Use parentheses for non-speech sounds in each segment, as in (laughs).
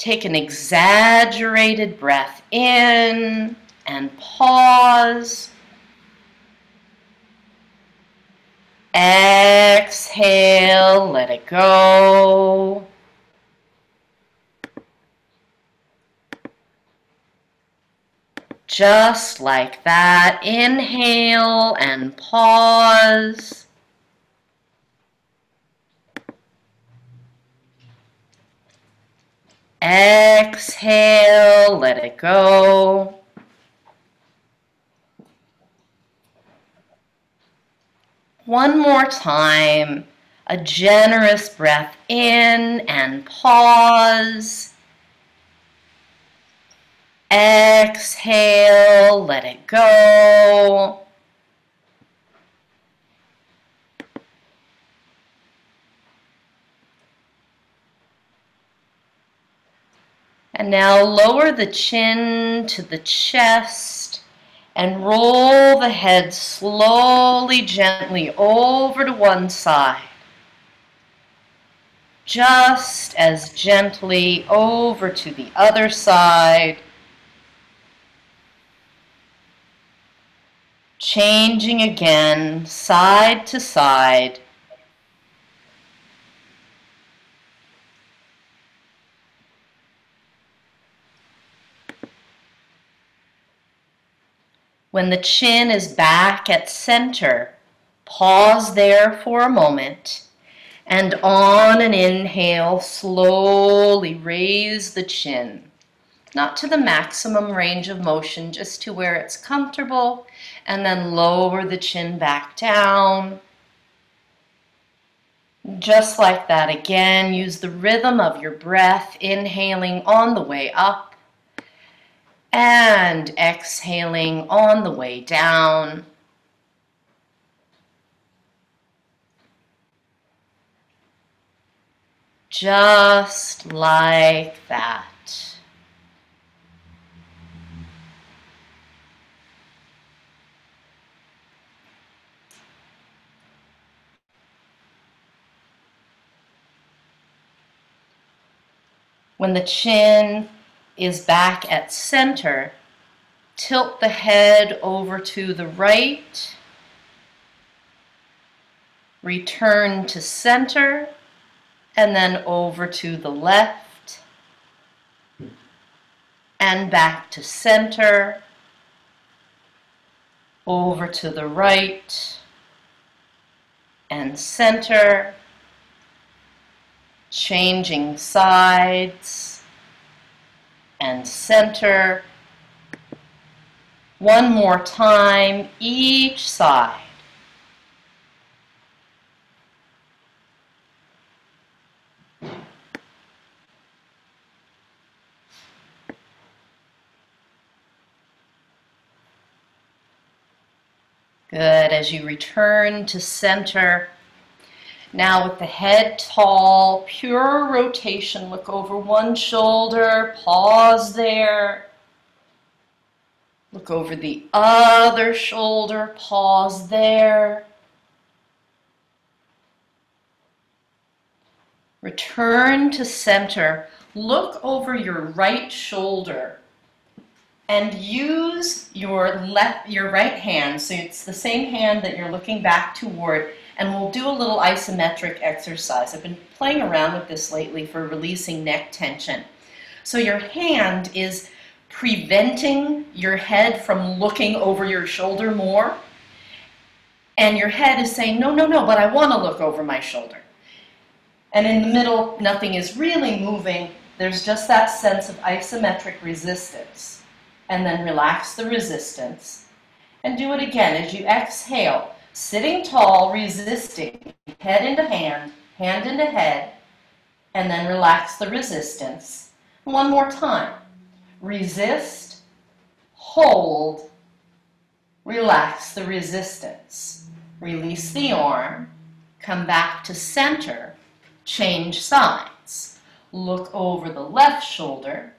Take an exaggerated breath in and pause. Exhale, let it go. Just like that, inhale and pause. Exhale, let it go. One more time, a generous breath in and pause. Exhale, let it go. And now lower the chin to the chest and roll the head slowly, gently over to one side. Just as gently over to the other side. Changing again, side to side. When the chin is back at center, pause there for a moment. And on an inhale, slowly raise the chin. Not to the maximum range of motion, just to where it's comfortable. And then lower the chin back down. Just like that again, use the rhythm of your breath, inhaling on the way up and exhaling on the way down. Just like that. When the chin is back at center, tilt the head over to the right, return to center, and then over to the left, and back to center, over to the right, and center, changing sides, and center. One more time, each side. Good. As you return to center, now with the head tall, pure rotation, look over one shoulder, pause there. Look over the other shoulder, pause there. Return to center. Look over your right shoulder and use your left your right hand so it's the same hand that you're looking back toward and we'll do a little isometric exercise. I've been playing around with this lately for releasing neck tension. So your hand is preventing your head from looking over your shoulder more. And your head is saying, no, no, no, but I want to look over my shoulder. And in the middle, nothing is really moving. There's just that sense of isometric resistance. And then relax the resistance. And do it again as you exhale sitting tall, resisting, head into hand, hand into head, and then relax the resistance. One more time. Resist, hold, relax the resistance. Release the arm, come back to center, change sides. Look over the left shoulder,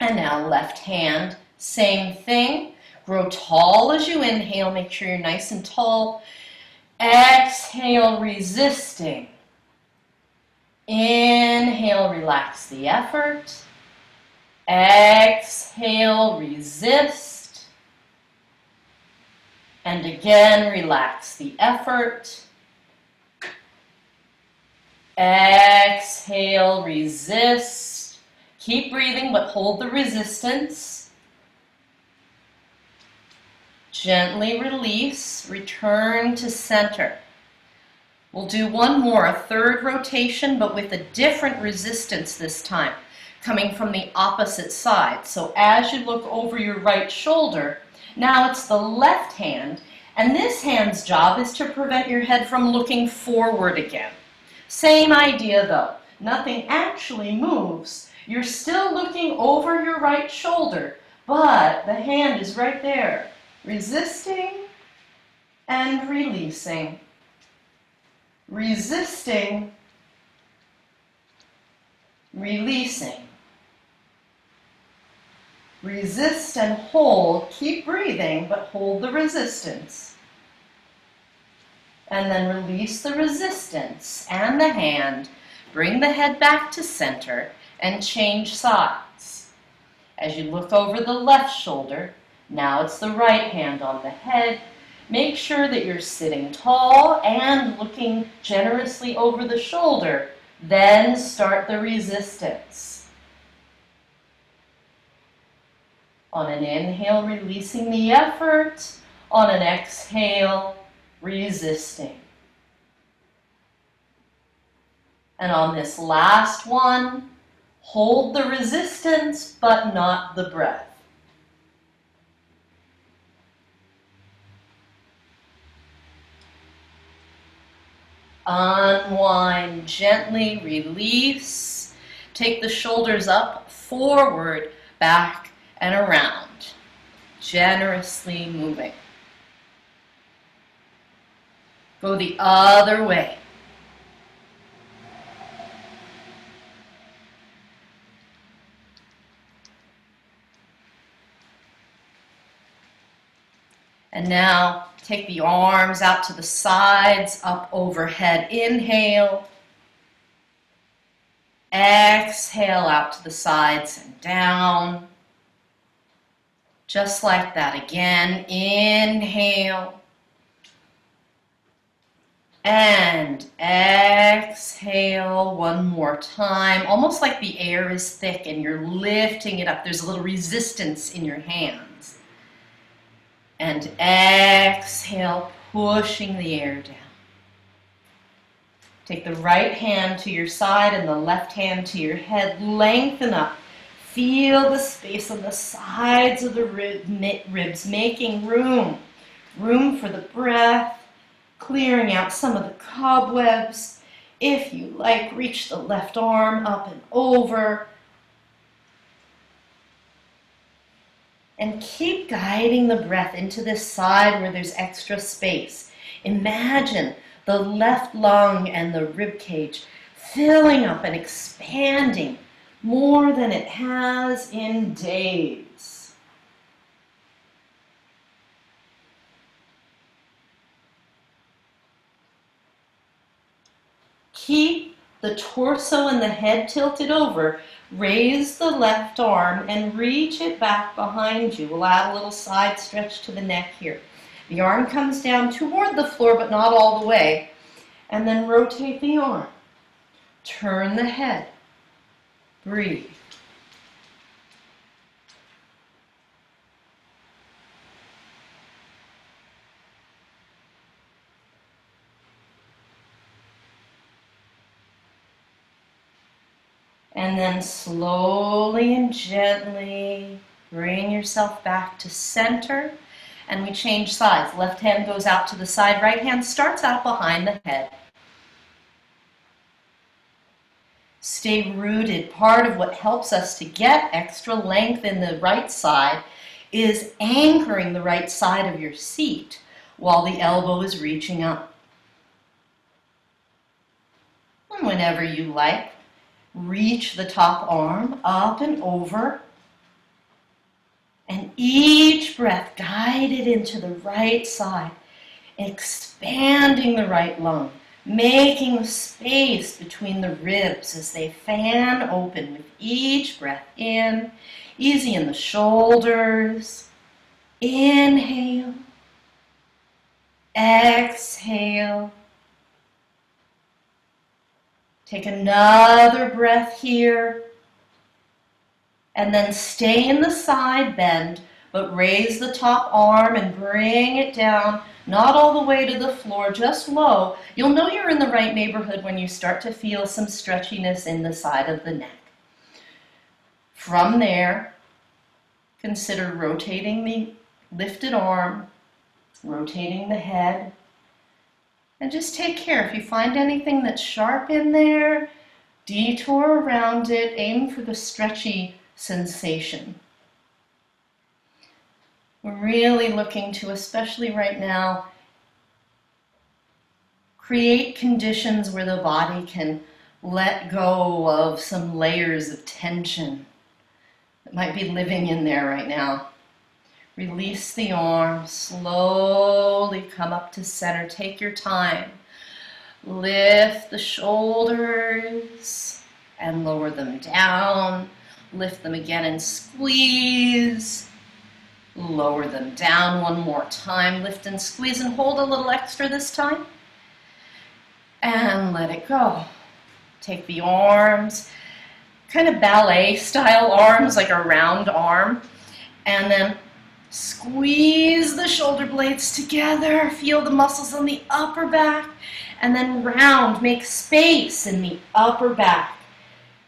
and now left hand, same thing. Grow tall as you inhale. Make sure you're nice and tall. Exhale, resisting. Inhale, relax the effort. Exhale, resist. And again, relax the effort. Exhale, resist. Keep breathing, but hold the resistance. Gently release, return to center. We'll do one more, a third rotation, but with a different resistance this time, coming from the opposite side. So as you look over your right shoulder, now it's the left hand, and this hand's job is to prevent your head from looking forward again. Same idea though, nothing actually moves. You're still looking over your right shoulder, but the hand is right there, resisting and releasing resisting, releasing. Resist and hold. Keep breathing, but hold the resistance. And then release the resistance and the hand. Bring the head back to center and change sides. As you look over the left shoulder, now it's the right hand on the head Make sure that you're sitting tall and looking generously over the shoulder. Then start the resistance. On an inhale, releasing the effort. On an exhale, resisting. And on this last one, hold the resistance, but not the breath. Unwind gently, release. Take the shoulders up, forward, back, and around. Generously moving. Go the other way. And now take the arms out to the sides, up overhead. Inhale. Exhale out to the sides and down. Just like that again. Inhale. And exhale one more time. Almost like the air is thick and you're lifting it up. There's a little resistance in your hand and exhale, pushing the air down. Take the right hand to your side and the left hand to your head. Lengthen up. Feel the space on the sides of the ribs, making room. Room for the breath, clearing out some of the cobwebs. If you like, reach the left arm up and over. And keep guiding the breath into this side where there's extra space. Imagine the left lung and the rib cage filling up and expanding more than it has in days. Keep the torso and the head tilted over Raise the left arm and reach it back behind you. We'll add a little side stretch to the neck here. The arm comes down toward the floor, but not all the way. And then rotate the arm. Turn the head. Breathe. And then slowly and gently bring yourself back to center. And we change sides. Left hand goes out to the side, right hand starts out behind the head. Stay rooted. Part of what helps us to get extra length in the right side is anchoring the right side of your seat while the elbow is reaching up. And whenever you like, Reach the top arm up and over. And each breath guided into the right side, expanding the right lung, making space between the ribs as they fan open with each breath in. Easy in the shoulders. Inhale. Exhale. Take another breath here. And then stay in the side bend, but raise the top arm and bring it down, not all the way to the floor, just low. You'll know you're in the right neighborhood when you start to feel some stretchiness in the side of the neck. From there, consider rotating the lifted arm, rotating the head, and just take care. If you find anything that's sharp in there, detour around it, aim for the stretchy sensation. We're really looking to, especially right now, create conditions where the body can let go of some layers of tension that might be living in there right now. Release the arms, slowly come up to center. Take your time. Lift the shoulders and lower them down. Lift them again and squeeze. Lower them down one more time. Lift and squeeze and hold a little extra this time. And let it go. Take the arms, kind of ballet style arms, like a round arm. And then Squeeze the shoulder blades together. Feel the muscles on the upper back. And then round. Make space in the upper back.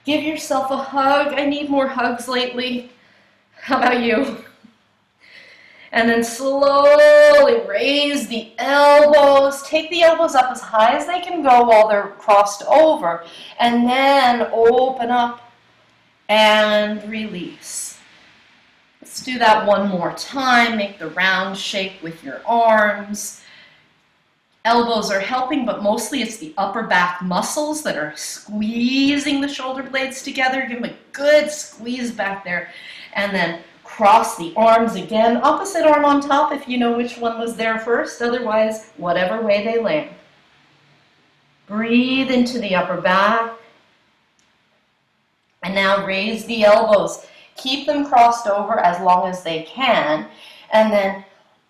Give yourself a hug. I need more hugs lately. How about you? And then slowly raise the elbows. Take the elbows up as high as they can go while they're crossed over. And then open up and release. Let's do that one more time. Make the round shape with your arms. Elbows are helping, but mostly it's the upper back muscles that are squeezing the shoulder blades together. Give them a good squeeze back there. And then cross the arms again. Opposite arm on top if you know which one was there first. Otherwise, whatever way they land. Breathe into the upper back. And now raise the elbows. Keep them crossed over as long as they can. And then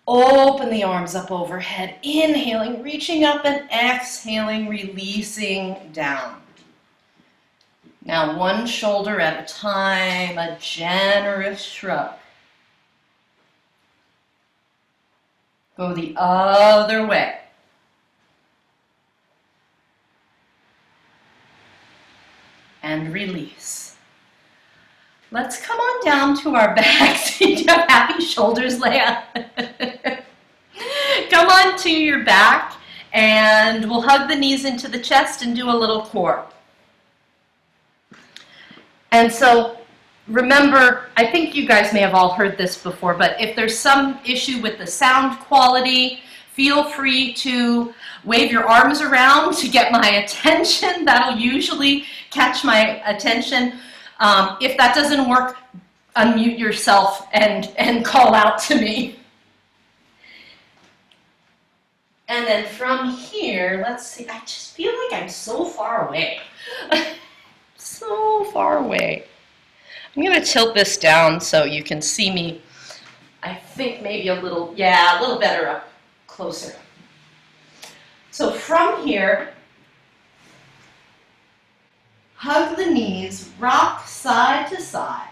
open the arms up overhead. Inhaling, reaching up and exhaling, releasing down. Now one shoulder at a time, a generous shrug. Go the other way. And release. Let's come on down to our backs. (laughs) you have happy shoulders, Leah. (laughs) come on to your back and we'll hug the knees into the chest and do a little core. And so remember, I think you guys may have all heard this before, but if there's some issue with the sound quality, feel free to wave your arms around to get my (laughs) attention. That'll usually catch my attention. Um, if that doesn't work, unmute yourself and, and call out to me. And then from here, let's see, I just feel like I'm so far away. (laughs) so far away. I'm to tilt this down so you can see me, I think maybe a little, yeah, a little better up, closer. So from here, Hug the knees, rock side to side.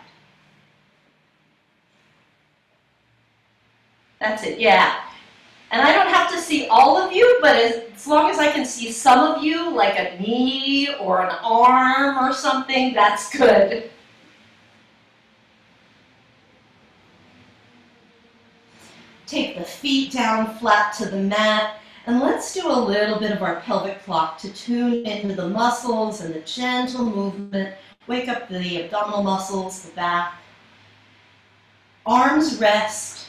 That's it, yeah. And I don't have to see all of you, but as long as I can see some of you, like a knee or an arm or something, that's good. Take the feet down flat to the mat. And let's do a little bit of our pelvic clock to tune into the muscles and the gentle movement. Wake up the abdominal muscles, the back. Arms rest.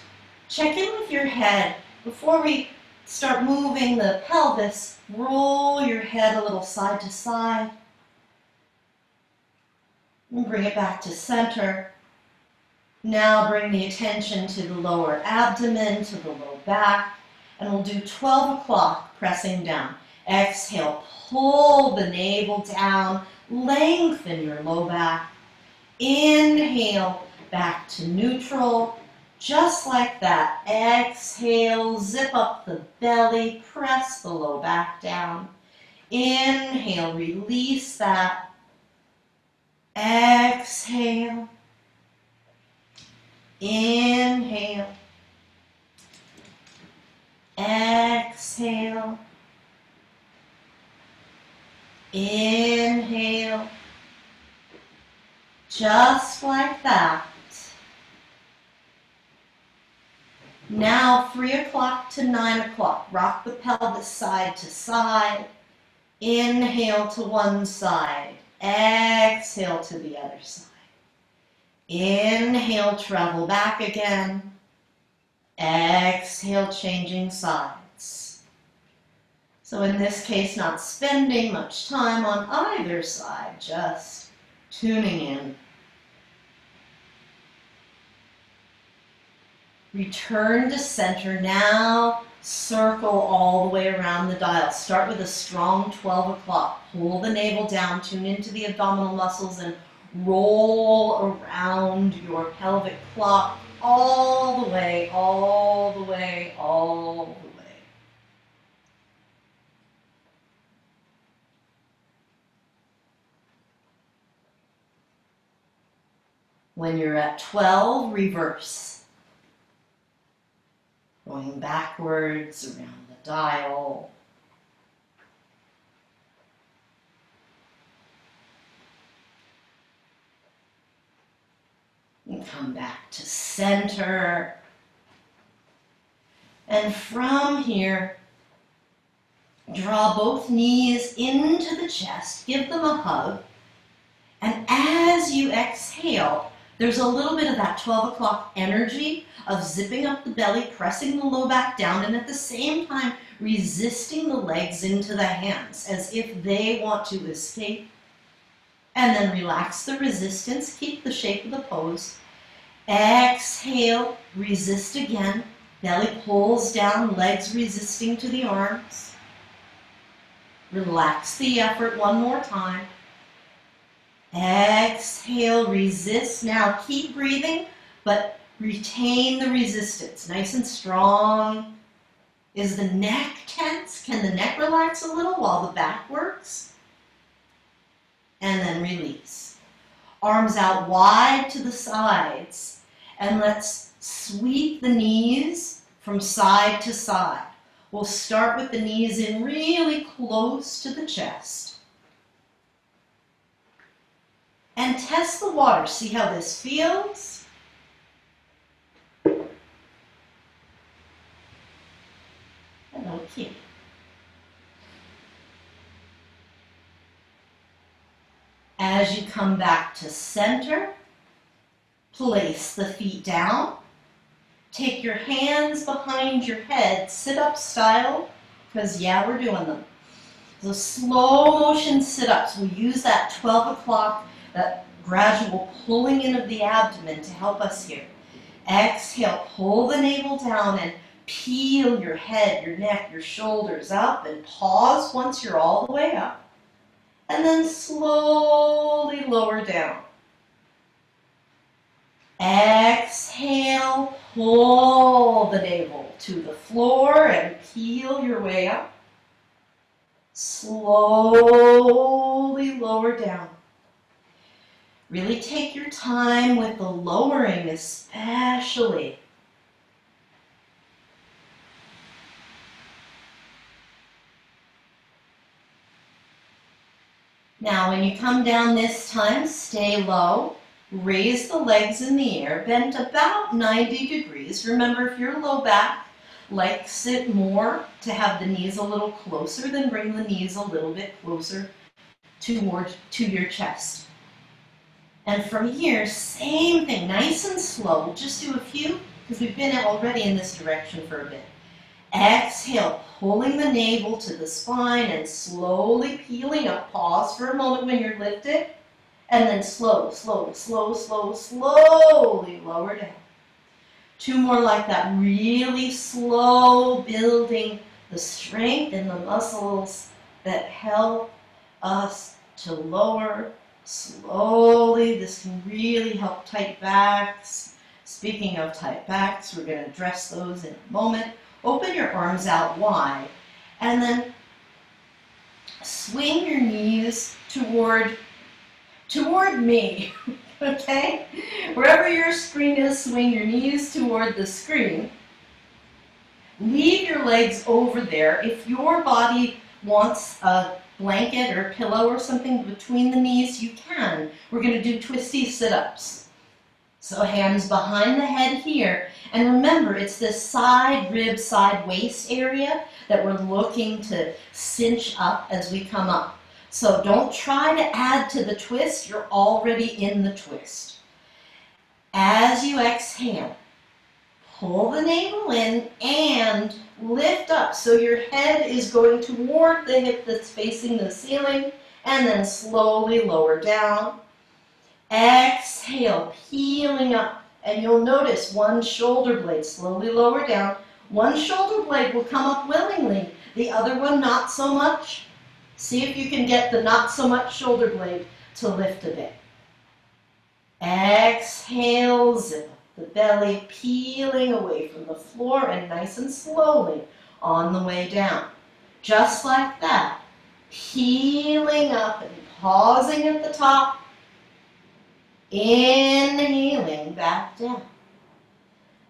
Check in with your head. Before we start moving the pelvis, roll your head a little side to side. And bring it back to center. Now bring the attention to the lower abdomen, to the low back and we'll do 12 o'clock pressing down. Exhale, pull the navel down, lengthen your low back. Inhale, back to neutral, just like that. Exhale, zip up the belly, press the low back down. Inhale, release that. Exhale. Inhale. Exhale. Inhale. Just like that. Now, three o'clock to nine o'clock. Rock the pelvis side to side. Inhale to one side. Exhale to the other side. Inhale, travel back again. Exhale, changing sides. So in this case, not spending much time on either side, just tuning in. Return to center now. Circle all the way around the dial. Start with a strong 12 o'clock. Pull the navel down, tune into the abdominal muscles, and roll around your pelvic clock all the way, all the way, all the way. When you're at 12, reverse. Going backwards around the dial. And come back to center. And from here, draw both knees into the chest, give them a hug. And as you exhale, there's a little bit of that 12 o'clock energy of zipping up the belly, pressing the low back down, and at the same time resisting the legs into the hands as if they want to escape. And then relax the resistance, keep the shape of the pose. Exhale, resist again. Belly pulls down, legs resisting to the arms. Relax the effort one more time. Exhale, resist. Now keep breathing, but retain the resistance. Nice and strong. Is the neck tense? Can the neck relax a little while the back works? And then release. Arms out wide to the sides. And let's sweep the knees from side to side. We'll start with the knees in really close to the chest and test the water. See how this feels? Okay. As you come back to center, place the feet down. Take your hands behind your head, sit up style, because yeah, we're doing them. So slow motion sit-ups. We use that 12 o'clock that gradual pulling in of the abdomen to help us here. Exhale, pull the navel down and peel your head, your neck, your shoulders up and pause once you're all the way up. And then slowly lower down. Exhale, pull the navel to the floor and peel your way up. Slowly lower down. Really take your time with the lowering, especially. Now, when you come down this time, stay low. Raise the legs in the air, bend about 90 degrees. Remember, if you're low back, like sit more to have the knees a little closer, then bring the knees a little bit closer toward to your chest. And from here, same thing, nice and slow. We'll just do a few because we've been already in this direction for a bit. Exhale, pulling the navel to the spine and slowly peeling up. Pause for a moment when you're lifted. And then slow, slow, slow, slow, slowly lower down. Two more like that, really slow, building the strength in the muscles that help us to lower slowly. This can really help tight backs. Speaking of tight backs, we're going to address those in a moment. Open your arms out wide and then swing your knees toward toward me. (laughs) okay? Wherever your screen is, swing your knees toward the screen. Leave your legs over there. If your body wants a blanket or a pillow or something between the knees, you can. We're going to do twisty sit-ups. So hands behind the head here. And remember, it's this side rib, side waist area that we're looking to cinch up as we come up. So don't try to add to the twist. You're already in the twist. As you exhale, pull the navel in and lift up. So your head is going toward the hip that's facing the ceiling and then slowly lower down. Exhale, peeling up. And you'll notice one shoulder blade slowly lower down. One shoulder blade will come up willingly. The other one not so much. See if you can get the not so much shoulder blade to lift a bit. Exhale, zip the belly peeling away from the floor and nice and slowly on the way down. Just like that. Peeling up and pausing at the top. Inhaling back down.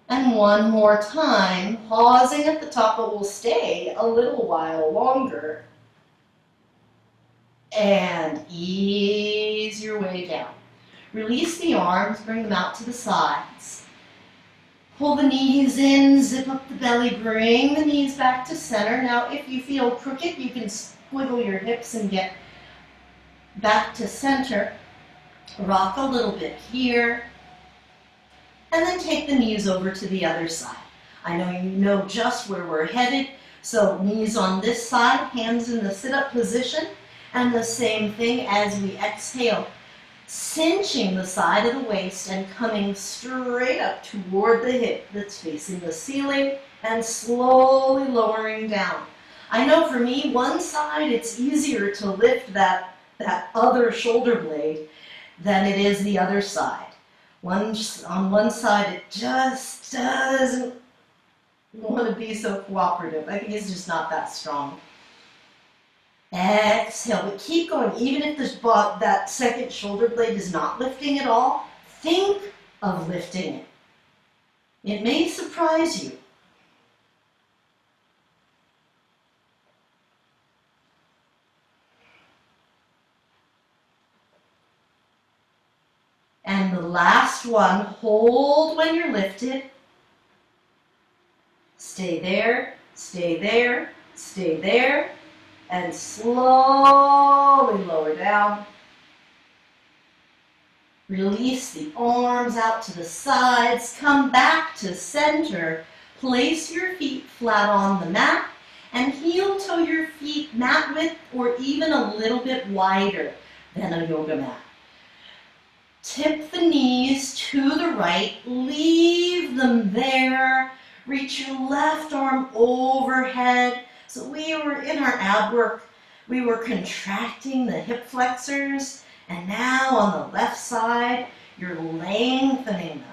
And one more time, pausing at the top, but we'll stay a little while longer. And ease your way down. Release the arms, bring them out to the sides. Pull the knees in, zip up the belly, bring the knees back to center. Now, if you feel crooked, you can squiggle your hips and get back to center. Rock a little bit here. And then take the knees over to the other side. I know you know just where we're headed. So knees on this side, hands in the sit-up position. And the same thing as we exhale cinching the side of the waist and coming straight up toward the hip that's facing the ceiling and slowly lowering down. I know for me, one side, it's easier to lift that, that other shoulder blade than it is the other side. One, on one side, it just doesn't want to be so cooperative. I think it's just not that strong. Exhale, but keep going. Even if this that second shoulder blade is not lifting at all, think of lifting it. It may surprise you. And the last one, hold when you're lifted. Stay there, stay there, stay there and slowly lower down. Release the arms out to the sides. Come back to center. Place your feet flat on the mat and heel toe your feet mat width or even a little bit wider than a yoga mat. Tip the knees to the right. Leave them there. Reach your left arm overhead so we were in our ab work, we were contracting the hip flexors, and now on the left side, you're lengthening them.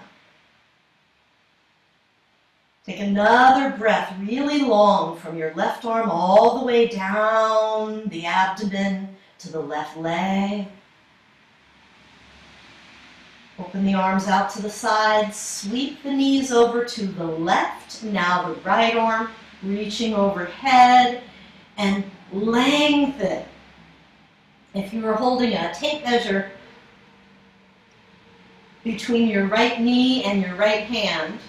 Take another breath really long from your left arm all the way down the abdomen to the left leg. Open the arms out to the sides, sweep the knees over to the left, now the right arm reaching overhead, and lengthen. If you were holding a tape measure between your right knee and your right hand,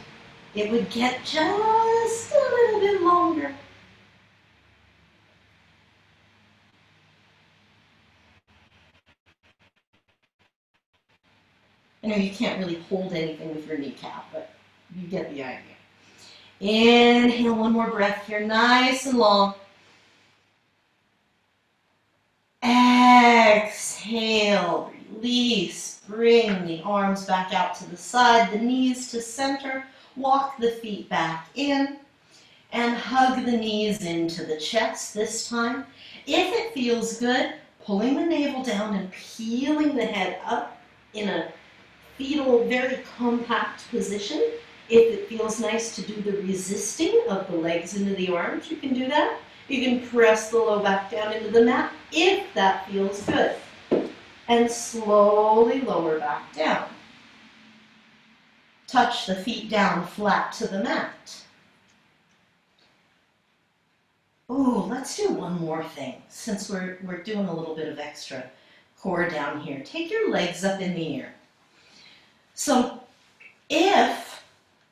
it would get just a little bit longer. I know you can't really hold anything with your kneecap, but you get the idea. Inhale, one more breath here, nice and long. Exhale, release. Bring the arms back out to the side, the knees to center. Walk the feet back in and hug the knees into the chest this time. If it feels good, pulling the navel down and peeling the head up in a fetal, very compact position. If it feels nice to do the resisting of the legs into the arms, you can do that. You can press the low back down into the mat if that feels good. And slowly lower back down. Touch the feet down flat to the mat. Ooh, let's do one more thing since we're, we're doing a little bit of extra core down here. Take your legs up in the air. So if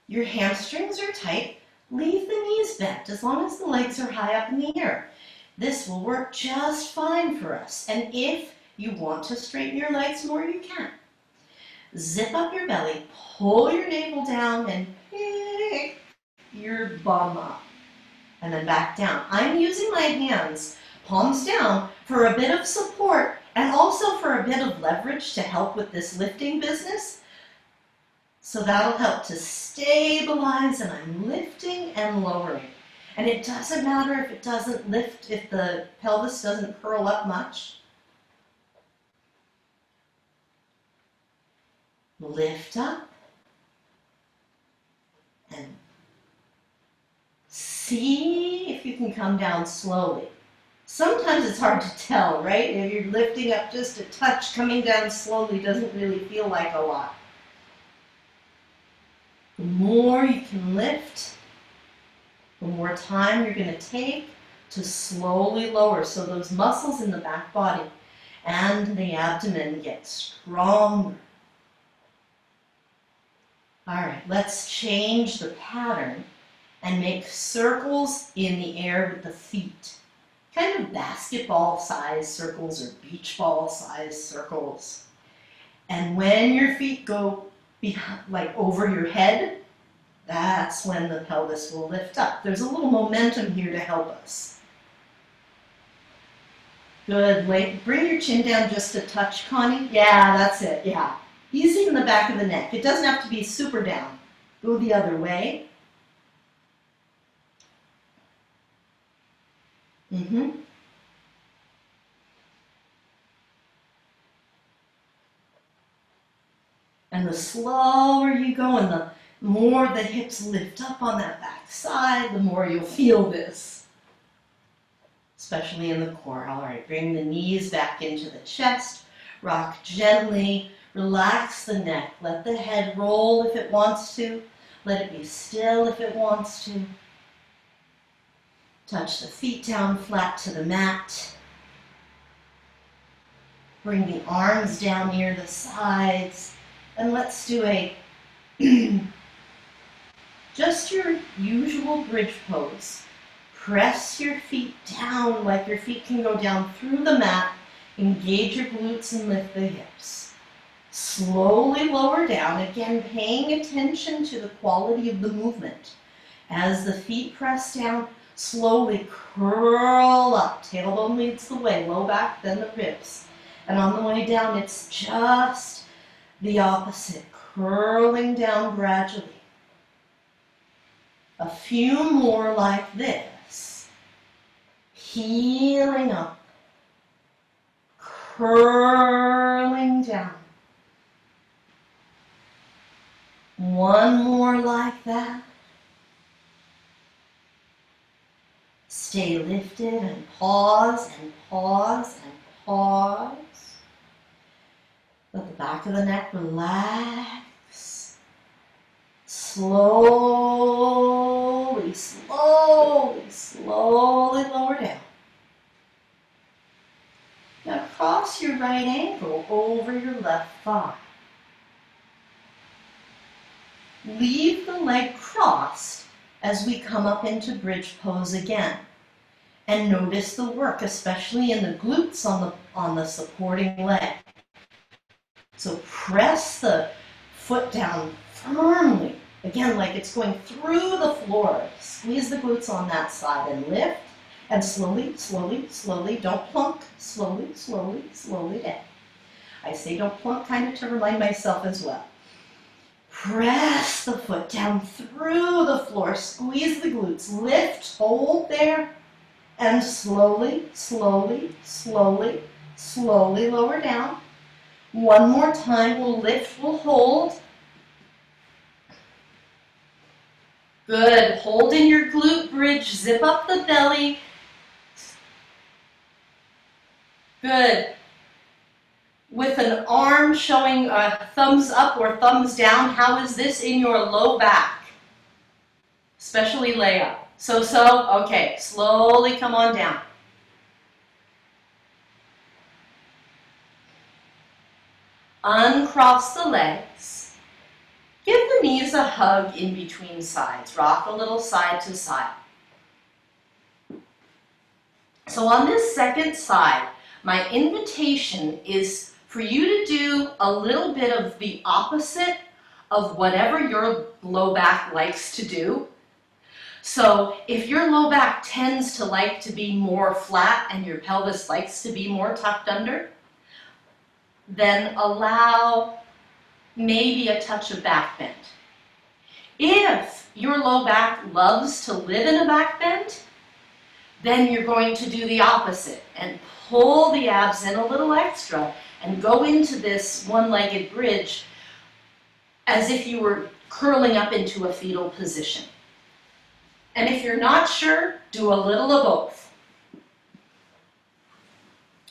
your hamstrings are tight, leave the knees bent as long as the legs are high up in the air. This will work just fine for us. And if you want to straighten your legs more, you can. Zip up your belly, pull your navel down, and your bum up and then back down. I'm using my hands, palms down, for a bit of support and also for a bit of leverage to help with this lifting business. So that'll help to stabilize and I'm lifting and lowering. And it doesn't matter if it doesn't lift, if the pelvis doesn't curl up much. Lift up and see if you can come down slowly. Sometimes it's hard to tell, right? If you're lifting up just a touch, coming down slowly doesn't really feel like a lot. The more you can lift, the more time you're going to take to slowly lower. So those muscles in the back body and the abdomen get stronger. All right, let's change the pattern and make circles in the air with the feet. Kind of basketball size circles or beach ball size circles. And when your feet go like over your head, that's when the pelvis will lift up. There's a little momentum here to help us. Good. Wait, bring your chin down just a touch, Connie. Yeah, that's it. Yeah. Easy in the back of the neck. It doesn't have to be super down. Go the other way. Mm-hmm. And the slower you go and the more the hips lift up on that back side, the more you'll feel this. Especially in the core. All right, bring the knees back into the chest. Rock gently. Relax the neck. Let the head roll if it wants to. Let it be still if it wants to. Touch the feet down flat to the mat. Bring the arms down near the sides. And let's do a (clears throat) just your usual bridge pose. Press your feet down like your feet can go down through the mat. Engage your glutes and lift the hips. Slowly lower down, again paying attention to the quality of the movement. As the feet press down, Slowly curl up. Tailbone leads the way. Low back, then the ribs. And on the way down, it's just the opposite. Curling down gradually. A few more like this. Healing up. Curling down. One more like that. Stay lifted and pause and pause and pause. Let the back of the neck relax. Slowly, slowly, slowly lower down. Now cross your right ankle over your left thigh. Leave the leg crossed as we come up into bridge pose again and notice the work, especially in the glutes on the, on the supporting leg. So press the foot down firmly, again, like it's going through the floor. Squeeze the glutes on that side and lift, and slowly, slowly, slowly, don't plunk, slowly, slowly, slowly down. I say don't plunk kind of to remind myself as well. Press the foot down through the floor, squeeze the glutes, lift, hold there, And slowly, slowly, slowly, slowly lower down. One more time, we'll lift, we'll hold. Good, hold in your glute bridge, zip up the belly. Good. With an arm showing a thumbs up or thumbs down, how is this in your low back? Especially lay up. So, so, okay, slowly come on down. Uncross the legs. Give the knees a hug in between sides. Rock a little side to side. So on this second side, my invitation is for you to do a little bit of the opposite of whatever your low back likes to do. So if your low back tends to like to be more flat and your pelvis likes to be more tucked under, then allow maybe a touch of back bend. If your low back loves to live in a back bend, then you're going to do the opposite and pull the abs in a little extra and go into this one-legged bridge as if you were curling up into a fetal position. And if you're not sure, do a little of both.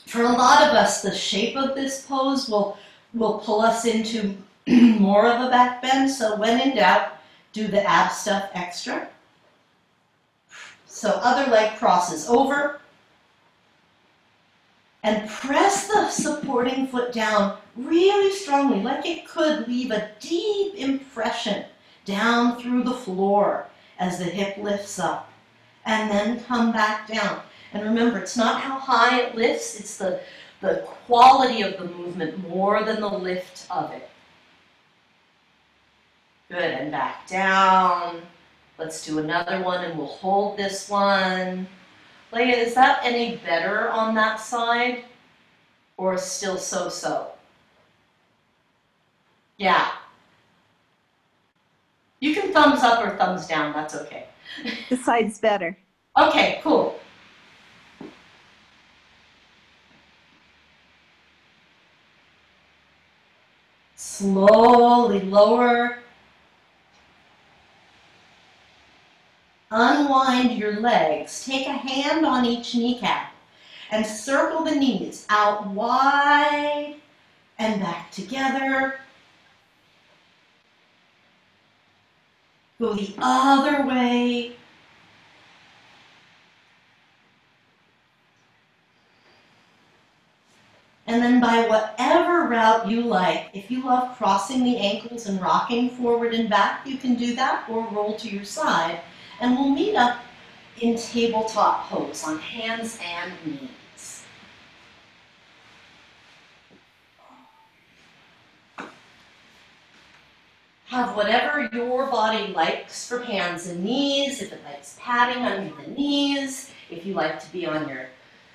For a lot of us, the shape of this pose will, will pull us into (clears throat) more of a back bend. So when in doubt, do the ab stuff extra. So other leg crosses over. And press the supporting foot down really strongly, like it could leave a deep impression down through the floor as the hip lifts up. And then come back down. And remember, it's not how high it lifts, it's the, the quality of the movement more than the lift of it. Good, and back down. Let's do another one and we'll hold this one. Leah, is that any better on that side? Or still so-so? Yeah. You can thumbs up or thumbs down, that's okay. The side's better. Okay, cool. Slowly lower. Unwind your legs. Take a hand on each kneecap and circle the knees out wide and back together. Go the other way. And then by whatever route you like, if you love crossing the ankles and rocking forward and back, you can do that or roll to your side. And we'll meet up in tabletop pose on hands and knees. Have whatever your body likes for hands and knees, if it likes padding under the knees, if you like to be on your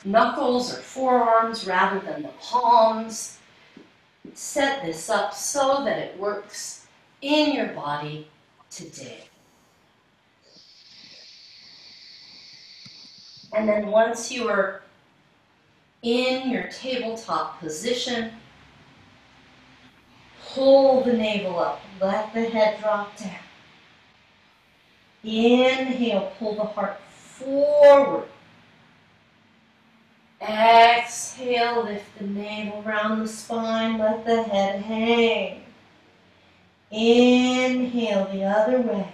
knuckles or forearms rather than the palms. Set this up so that it works in your body today. And then once you are in your tabletop position, pull the navel up, let the head drop down. Inhale, pull the heart forward. Exhale, lift the navel around the spine, let the head hang. Inhale the other way.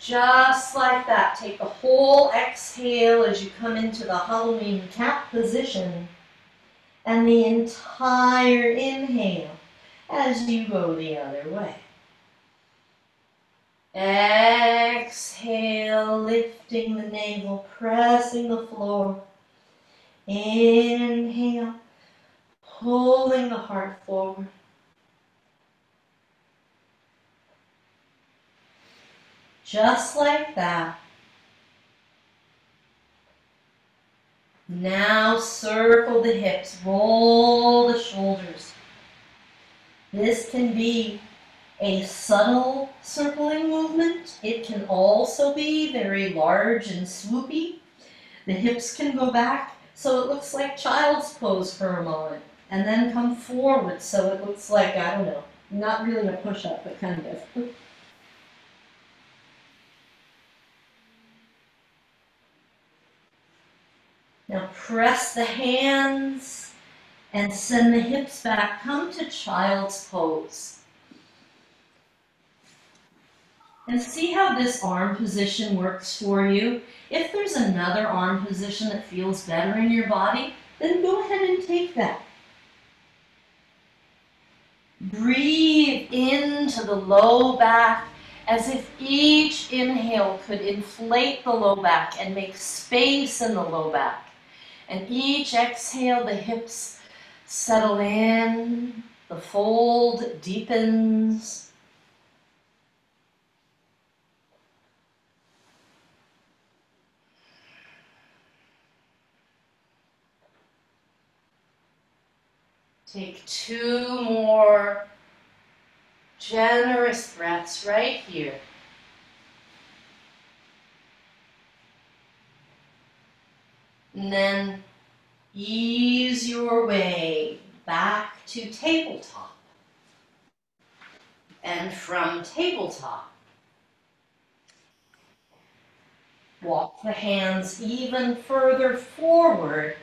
Just like that. Take the whole exhale as you come into the Halloween cat position. And the entire inhale as you go the other way. Exhale, lifting the navel, pressing the floor. Inhale, pulling the heart forward. Just like that. Now circle the hips, roll the shoulders. This can be a subtle circling movement. It can also be very large and swoopy. The hips can go back so it looks like child's pose for a moment. And then come forward so it looks like, I don't know, not really a push-up, but kind of. Now press the hands and send the hips back. Come to child's pose. And see how this arm position works for you. If there's another arm position that feels better in your body, then go ahead and take that. Breathe into the low back as if each inhale could inflate the low back and make space in the low back. And each exhale, the hips settle in, the fold deepens. Take two more generous breaths right here. And then ease your way back to tabletop. And from tabletop, walk the hands even further forward.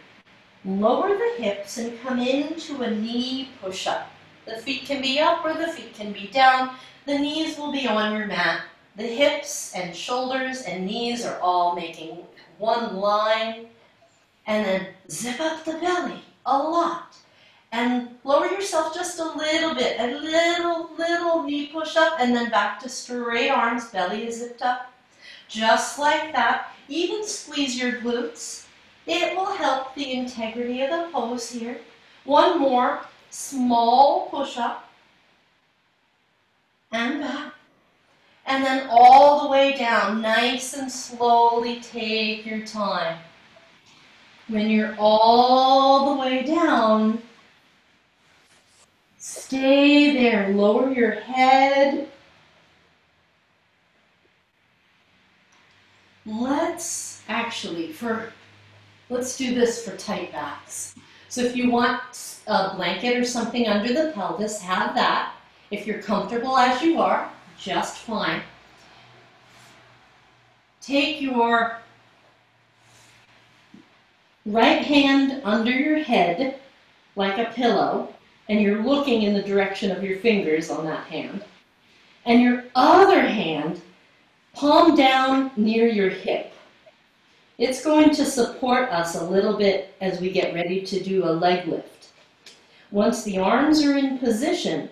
Lower the hips and come into a knee push-up. The feet can be up or the feet can be down. The knees will be on your mat. The hips and shoulders and knees are all making one line and then zip up the belly a lot. And lower yourself just a little bit, a little, little knee push up, and then back to straight arms, belly is zipped up. Just like that. Even squeeze your glutes. It will help the integrity of the pose here. One more small push up. And back. And then all the way down, nice and slowly take your time. When you're all the way down, stay there. Lower your head. Let's actually, for let's do this for tight backs. So if you want a blanket or something under the pelvis, have that. If you're comfortable as you are, just fine. Take your right hand under your head like a pillow, and you're looking in the direction of your fingers on that hand. And your other hand, palm down near your hip. It's going to support us a little bit as we get ready to do a leg lift. Once the arms are in position,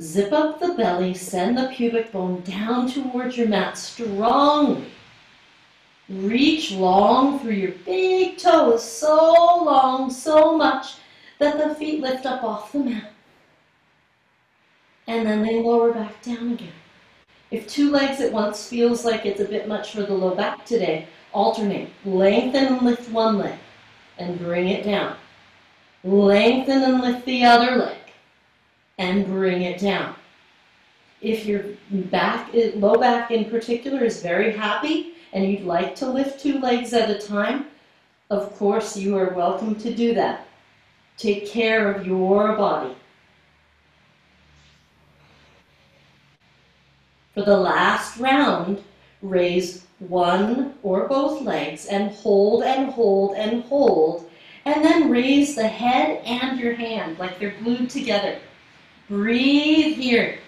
zip up the belly, send the pubic bone down towards your mat strongly. Reach long through your big toes, so long, so much that the feet lift up off the mat. And then they lower back down again. If two legs at once feels like it's a bit much for the low back today, alternate. Lengthen and lift one leg and bring it down. Lengthen and lift the other leg and bring it down. If your back, low back in particular, is very happy, and you'd like to lift two legs at a time, of course you are welcome to do that. Take care of your body. For the last round, raise one or both legs and hold and hold and hold, and then raise the head and your hand like they're glued together. Breathe here.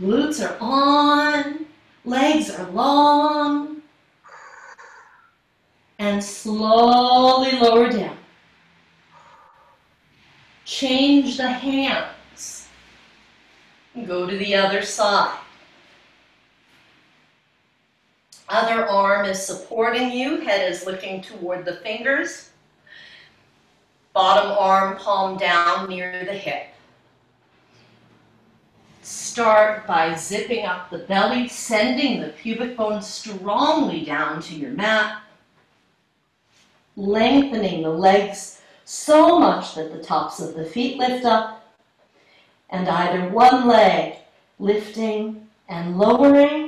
Glutes are on, legs are long, and slowly lower down. Change the hands. Go to the other side. Other arm is supporting you, head is looking toward the fingers. Bottom arm, palm down near the hip. Start by zipping up the belly, sending the pubic bone strongly down to your mat lengthening the legs so much that the tops of the feet lift up, and either one leg lifting and lowering,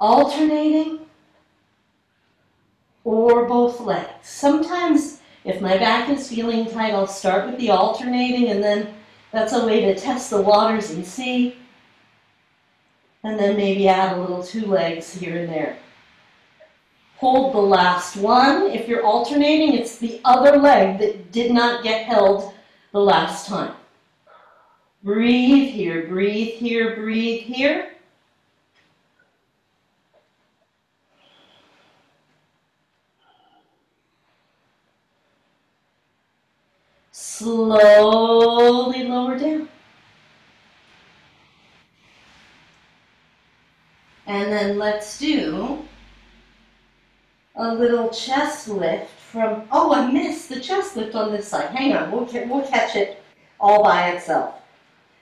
alternating, or both legs. Sometimes, if my back is feeling tight, I'll start with the alternating, and then that's a way to test the waters and see. And then maybe add a little two legs here and there. Hold the last one. If you're alternating, it's the other leg that did not get held the last time. Breathe here, breathe here, breathe here. Slowly lower down. And then let's do a little chest lift from, oh, I missed the chest lift on this side. Hang on, we'll, we'll catch it all by itself.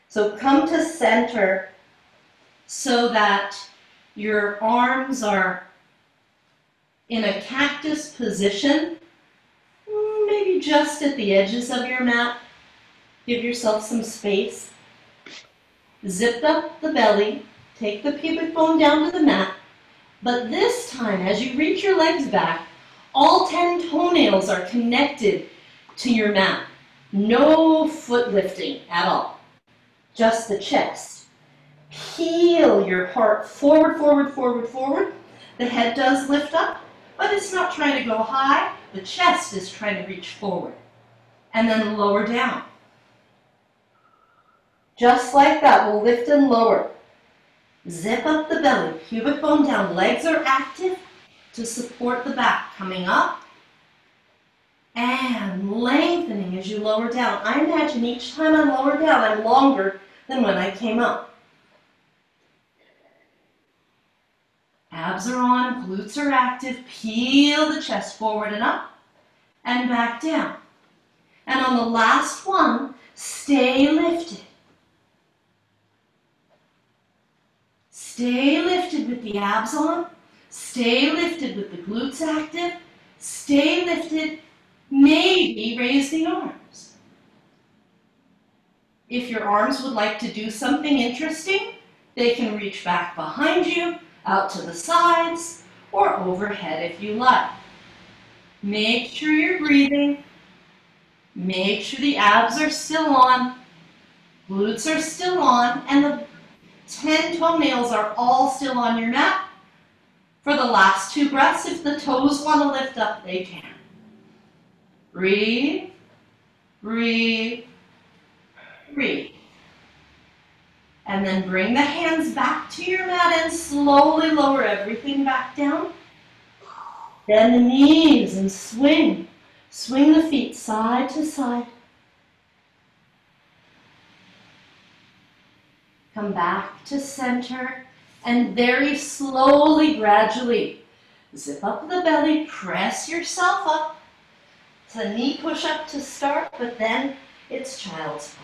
So come to center so that your arms are in a cactus position, just at the edges of your mat. Give yourself some space. Zip up the belly, take the pubic bone down to the mat, but this time, as you reach your legs back, all 10 toenails are connected to your mat. No foot lifting at all, just the chest. Peel your heart forward, forward, forward, forward. The head does lift up, but it's not trying to go high. The chest is trying to reach forward. And then lower down. Just like that, we'll lift and lower. Zip up the belly, pubic bone down. Legs are active to support the back. Coming up and lengthening as you lower down. I imagine each time I lower down, I'm longer than when I came up. Abs are on, glutes are active. Peel the chest forward and up and back down. And on the last one, stay lifted. Stay lifted with the abs on. Stay lifted with the glutes active. Stay lifted. Maybe raise the arms. If your arms would like to do something interesting, they can reach back behind you, out to the sides, or overhead if you like. Make sure you're breathing. Make sure the abs are still on, glutes are still on, and the 10 toenails are all still on your mat. For the last two breaths, if the toes want to lift up, they can. Breathe, breathe, breathe. And then bring the hands back to your mat and slowly lower everything back down. Bend the knees and swing. Swing the feet side to side. Come back to center and very slowly, gradually, zip up the belly, press yourself up. It's a knee push up to start, but then it's child's pose.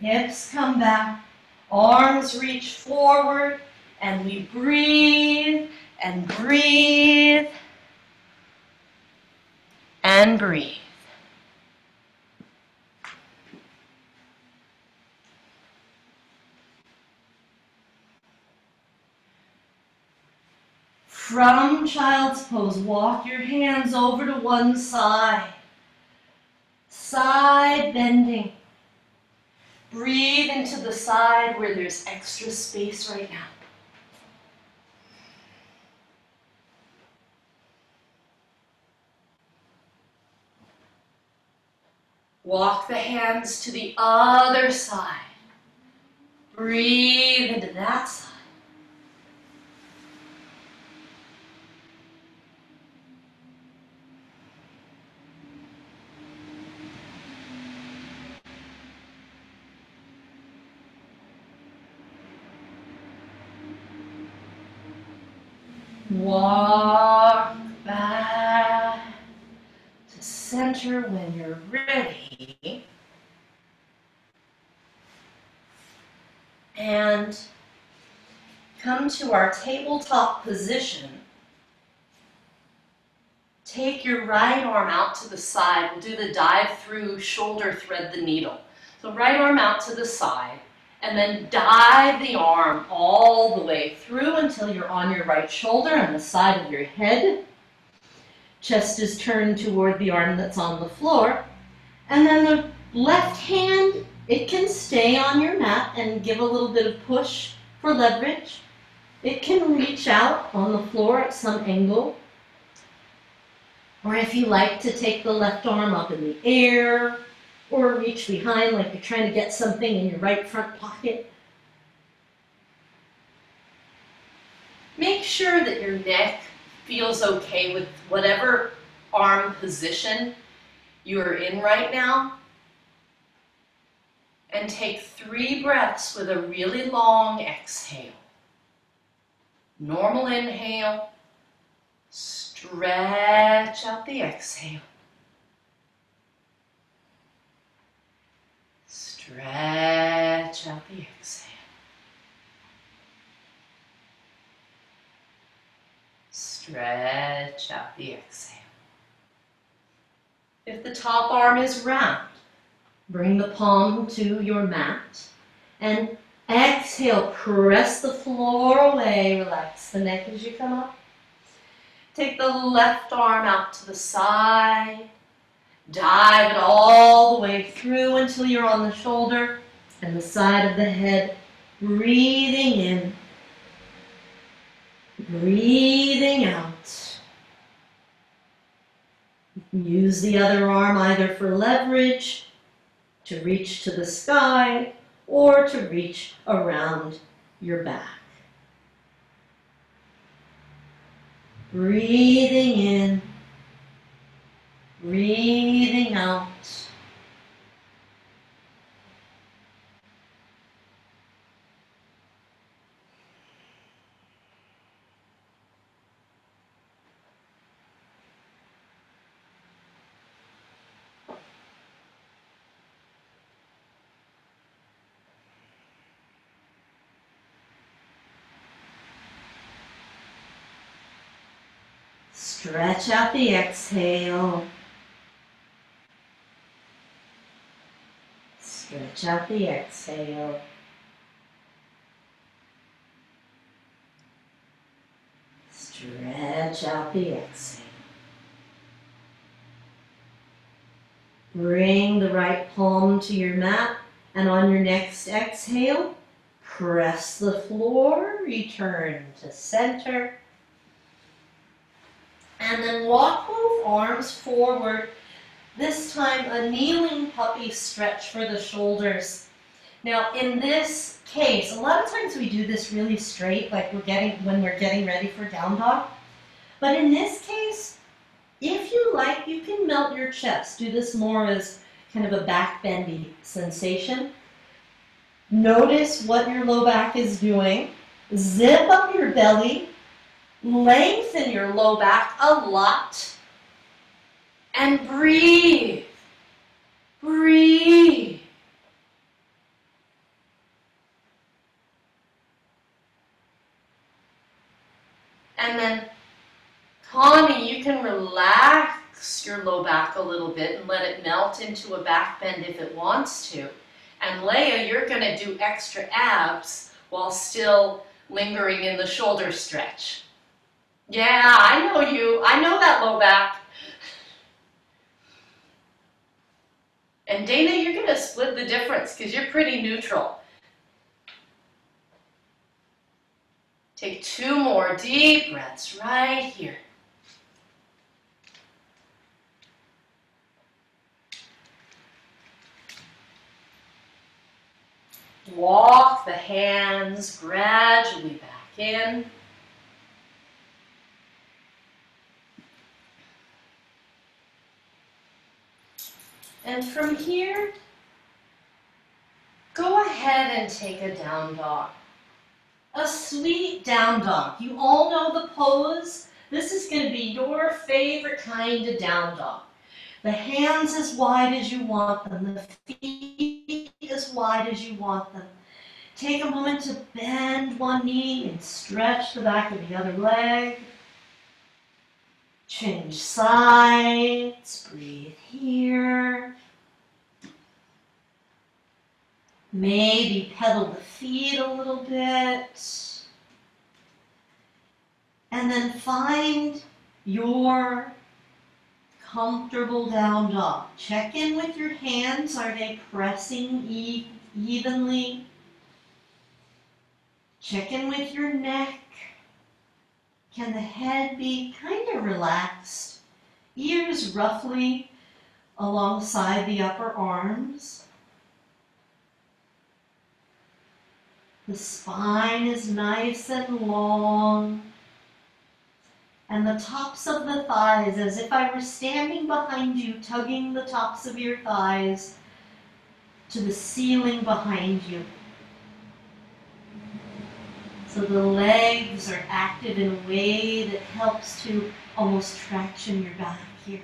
Hips come back, arms reach forward, and we breathe and breathe and breathe. From child's pose, walk your hands over to one side. Side bending. Breathe into the side where there's extra space right now. Walk the hands to the other side. Breathe into that side. Walk back to center when you're ready. And come to our tabletop position. Take your right arm out to the side. We'll do the dive through shoulder thread the needle. So right arm out to the side And then dive the arm all the way through until you're on your right shoulder and the side of your head. Chest is turned toward the arm that's on the floor. And then the left hand, it can stay on your mat and give a little bit of push for leverage. It can reach out on the floor at some angle. Or if you like to take the left arm up in the air or reach behind like you're trying to get something in your right front pocket. Make sure that your neck feels okay with whatever arm position you are in right now. And take three breaths with a really long exhale. Normal inhale, stretch out the exhale. Stretch out the exhale. Stretch out the exhale. If the top arm is round, bring the palm to your mat and exhale, press the floor away, relax the neck as you come up. Take the left arm out to the side, Dive it all the way through until you're on the shoulder and the side of the head. Breathing in. Breathing out. Use the other arm either for leverage, to reach to the sky, or to reach around your back. Breathing in. Breathing out. Stretch out the exhale. Stretch out the exhale. Stretch out the exhale. Bring the right palm to your mat and on your next exhale, press the floor, return to center. And then walk both arms forward this time, a kneeling puppy stretch for the shoulders. Now, in this case, a lot of times we do this really straight, like we're getting when we're getting ready for down dog. But in this case, if you like, you can melt your chest. Do this more as kind of a back bendy sensation. Notice what your low back is doing. Zip up your belly. Lengthen your low back a lot and breathe. Breathe. And then, Connie, you can relax your low back a little bit and let it melt into a back bend if it wants to. And Leah, you're going to do extra abs while still lingering in the shoulder stretch. Yeah, I know you. I know that low back. And Dana, you're going to split the difference because you're pretty neutral. Take two more deep breaths right here. Walk the hands gradually back in. And from here, go ahead and take a down dog. A sweet down dog. You all know the pose. This is going to be your favorite kind of down dog. The hands as wide as you want them. The feet as wide as you want them. Take a moment to bend one knee and stretch the back of the other leg. Change sides, breathe here. Maybe pedal the feet a little bit. And then find your comfortable down dog. Check in with your hands. Are they pressing e evenly? Check in with your neck. Can the head be kind of relaxed? Ears roughly alongside the upper arms. The spine is nice and long. And the tops of the thighs, as if I were standing behind you, tugging the tops of your thighs to the ceiling behind you. So the legs are active in a way that helps to almost traction your back here.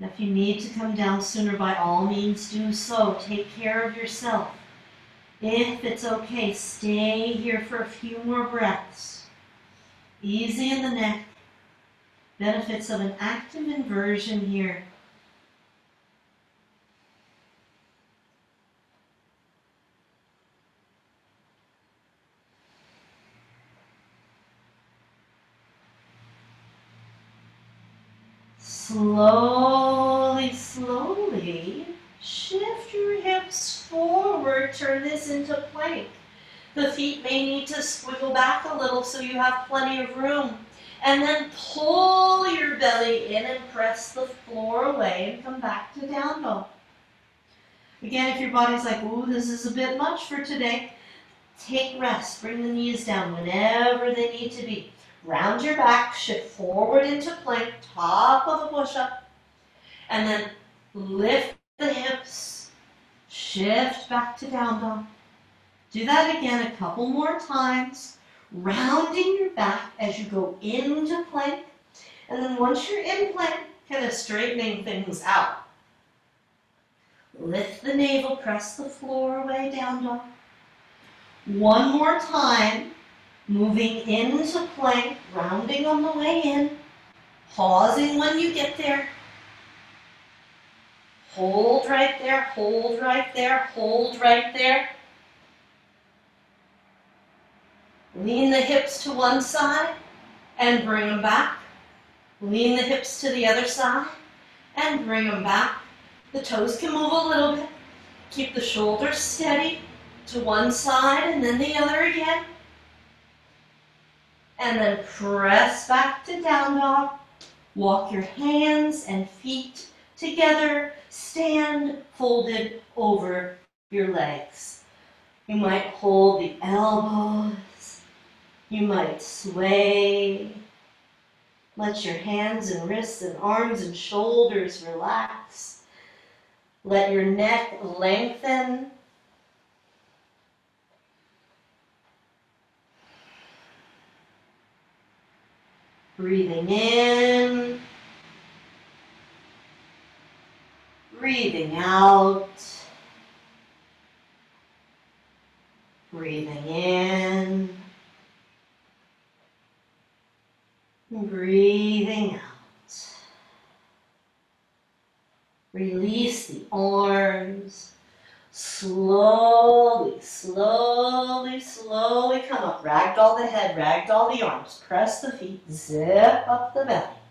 If you need to come down sooner, by all means do so. Take care of yourself. If it's okay, stay here for a few more breaths. Easy in the neck. Benefits of an active inversion here. Slowly, slowly shift forward. Turn this into plank. The feet may need to squiggle back a little so you have plenty of room. And then pull your belly in and press the floor away and come back to down dog. Again, if your body's like, ooh, this is a bit much for today, take rest. Bring the knees down whenever they need to be. Round your back, shift forward into plank, top of a push-up, and then lift the hips, shift back to down dog. Do that again a couple more times, rounding your back as you go into plank, and then once you're in plank, kind of straightening things out. Lift the navel, press the floor away, down dog. One more time, Moving into plank, rounding on the way in, pausing when you get there. Hold right there, hold right there, hold right there. Lean the hips to one side and bring them back. Lean the hips to the other side and bring them back. The toes can move a little bit. Keep the shoulders steady to one side and then the other again and then press back to down dog. Walk your hands and feet together. Stand folded over your legs. You might hold the elbows. You might sway. Let your hands and wrists and arms and shoulders relax. Let your neck lengthen Breathing in. Breathing out. Breathing in. Breathing out. Release the arms. Slowly, slowly, slowly come up. Ragdoll the head, ragdoll the arms. Press the feet, zip up the belly.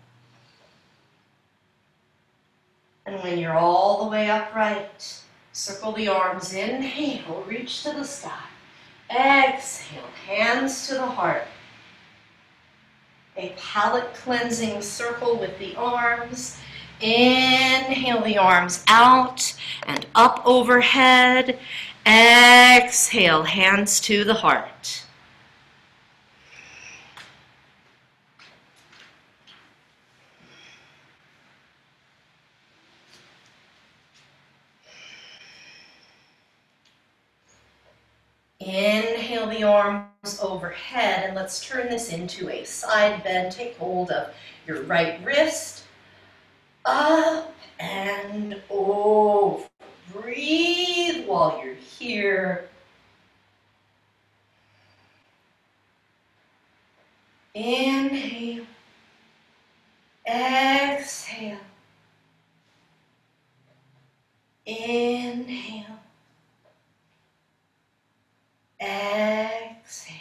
And when you're all the way upright, circle the arms. Inhale, reach to the sky. Exhale, hands to the heart. A palate cleansing circle with the arms. Inhale the arms out and up overhead. Exhale, hands to the heart. Inhale the arms overhead and let's turn this into a side bend. Take hold of your right wrist up and over. Breathe while you're here. Inhale. Exhale. Inhale. Exhale.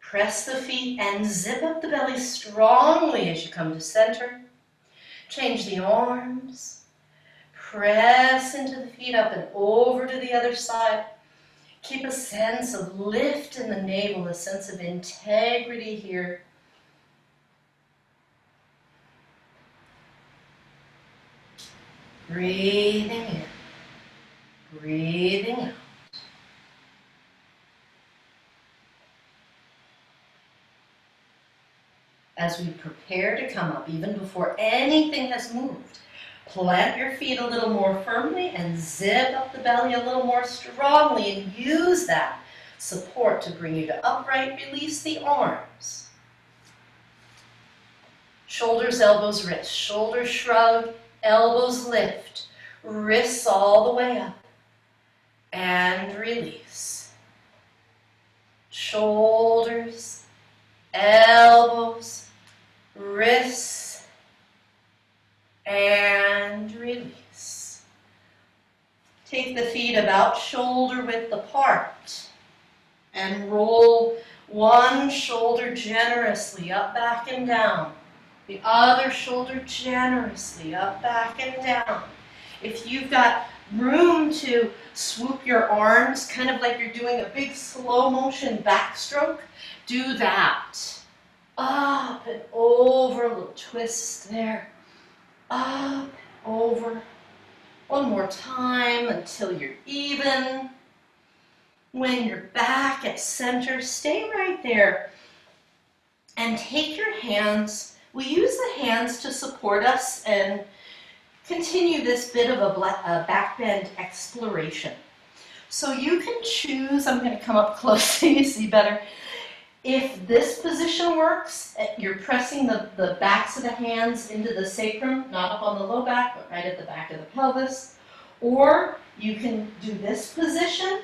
Press the feet and zip up the belly strongly as you come to center. Change the arms. Press into the feet up and over to the other side. Keep a sense of lift in the navel, a sense of integrity here. Breathing in, breathing out. As we prepare to come up, even before anything has moved, plant your feet a little more firmly and zip up the belly a little more strongly and use that support to bring you to upright. Release the arms. Shoulders, elbows, wrists. Shoulders shrug, elbows lift, wrists all the way up, and release. Shoulders, elbows, wrists, and release. Take the feet about shoulder width apart and roll one shoulder generously up, back, and down. The other shoulder generously up, back, and down. If you've got room to swoop your arms, kind of like you're doing a big slow motion backstroke, do that. Up and over, a little twist there. Up, over. One more time until you're even. When you're back at center, stay right there and take your hands we use the hands to support us and continue this bit of a, a back bend exploration. So you can choose, I'm going to come up close so you see better. If this position works, eh, you're pressing the, the backs of the hands into the sacrum, not up on the low back, but right at the back of the pelvis. Or you can do this position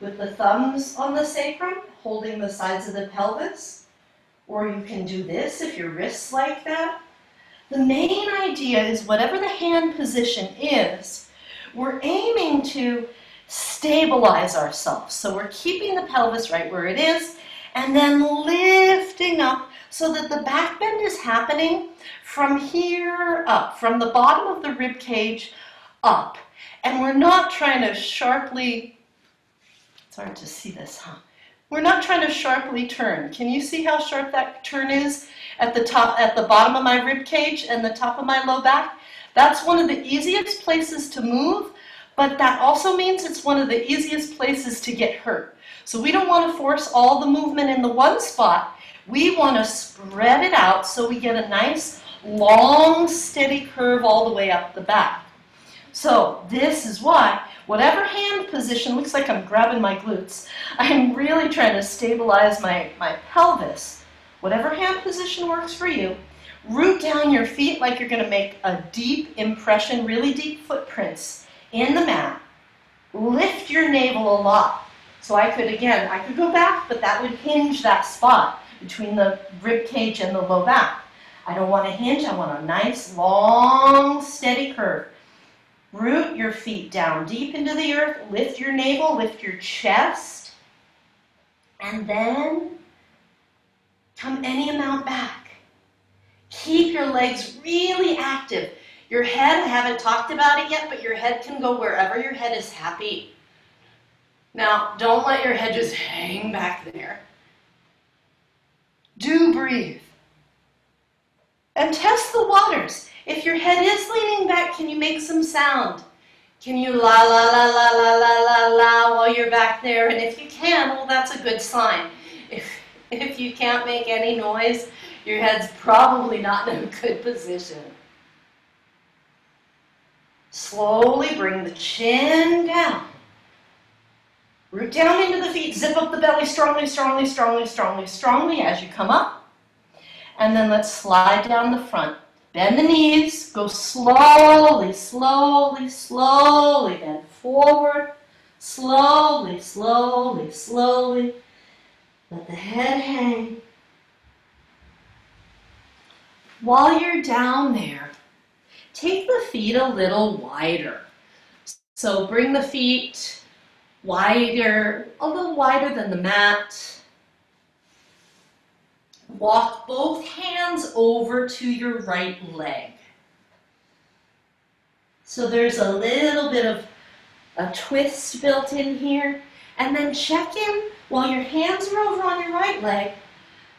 with the thumbs on the sacrum, holding the sides of the pelvis. Or you can do this if your wrist's like that. The main idea is whatever the hand position is, we're aiming to stabilize ourselves. So we're keeping the pelvis right where it is and then lifting up so that the back bend is happening from here up, from the bottom of the rib cage up. And we're not trying to sharply, it's hard to see this, huh? We're not trying to sharply turn. Can you see how sharp that turn is at the top, at the bottom of my rib cage and the top of my low back? That's one of the easiest places to move, but that also means it's one of the easiest places to get hurt. So we don't want to force all the movement in the one spot. We want to spread it out so we get a nice, long, steady curve all the way up the back. So this is why Whatever hand position, looks like I'm grabbing my glutes. I'm really trying to stabilize my, my pelvis. Whatever hand position works for you, root down your feet like you're going to make a deep impression, really deep footprints in the mat. Lift your navel a lot. So I could, again, I could go back, but that would hinge that spot between the rib cage and the low back. I don't want to hinge, I want a nice, long, steady curve. Root your feet down deep into the earth. Lift your navel, lift your chest. And then come any amount back. Keep your legs really active. Your head, I haven't talked about it yet, but your head can go wherever your head is happy. Now, don't let your head just hang back there. Do breathe. And test the waters. If your head is leaning back, can you make some sound? Can you la la la la la la la la while you're back there? And if you can, well, that's a good sign. If, if you can't make any noise, your head's probably not in a good position. Slowly bring the chin down. Root down into the feet. Zip up the belly strongly, strongly, strongly, strongly, strongly as you come up. And then let's slide down the front. Bend the knees, go slowly, slowly, slowly, bend forward, slowly, slowly, slowly. Let the head hang. while you're down there, take the feet a little wider. So bring the feet wider, a little wider than the mat. Walk both hands over to your right leg. So there's a little bit of a twist built in here. And then check in while your hands are over on your right leg.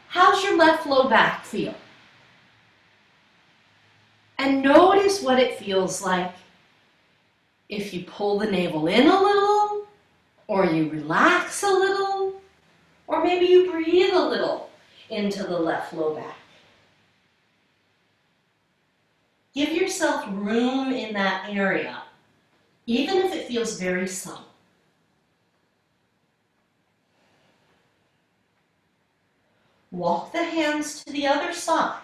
How's your left low back feel? And notice what it feels like if you pull the navel in a little, or you relax a little, or maybe you breathe a little into the left low back. Give yourself room in that area, even if it feels very subtle. Walk the hands to the other side.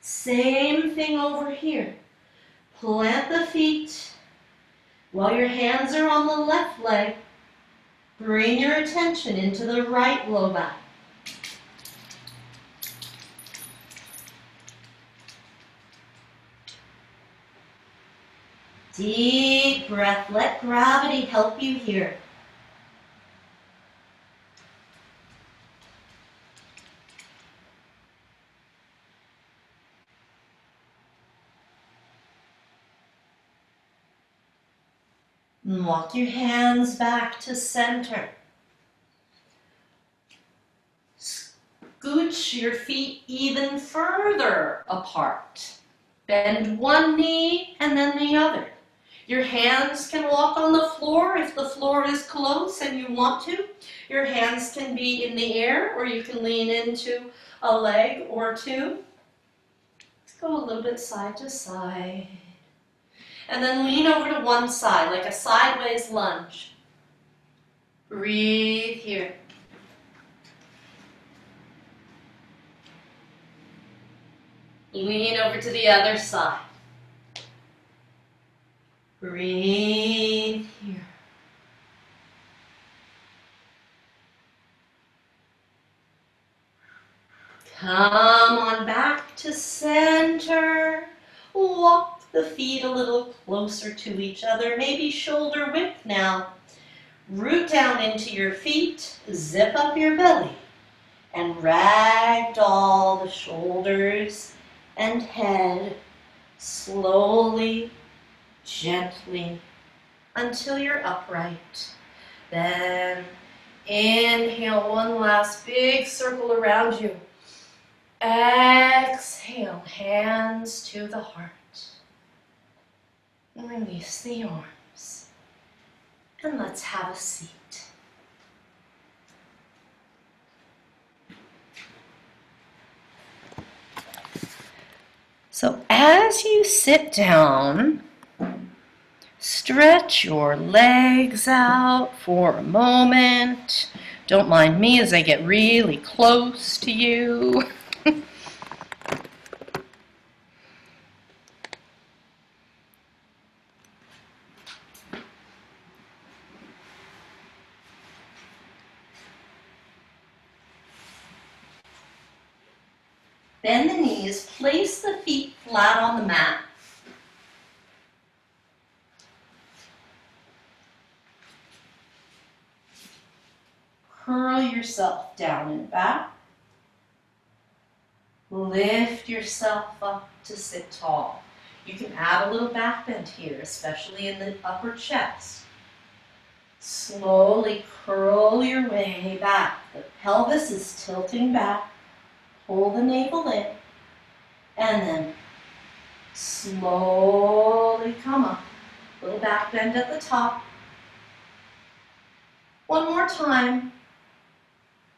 Same thing over here. Plant the feet while your hands are on the left leg. Bring your attention into the right low back. Deep breath. Let gravity help you here. And walk your hands back to center. Scooch your feet even further apart. Bend one knee and then the other. Your hands can walk on the floor if the floor is close and you want to. Your hands can be in the air or you can lean into a leg or two. Let's go a little bit side to side. And then lean over to one side like a sideways lunge. Breathe here. Lean over to the other side. Breathe here. Come on back to center. Walk the feet a little closer to each other, maybe shoulder width now. Root down into your feet, zip up your belly, and ragdoll the shoulders and head slowly, gently, until you're upright. Then inhale one last big circle around you. Exhale, hands to the heart. Release the arms. And let's have a seat. So as you sit down, stretch your legs out for a moment. Don't mind me as I get really close to you. (laughs) Bend the knees, place the feet flat on the mat. Curl yourself down and back. Lift yourself up to sit tall. You can add a little back bend here, especially in the upper chest. Slowly curl your way back. The pelvis is tilting back. Pull the navel in. And then slowly come up. Little back bend at the top. One more time.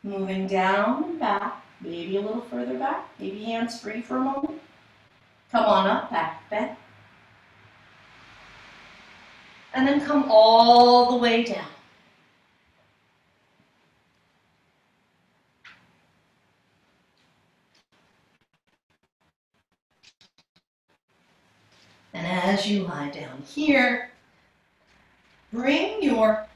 Moving down and back. Maybe a little further back. Maybe hands free for a moment. Come on up, back bend. And then come all the way down. And as you lie down here, bring your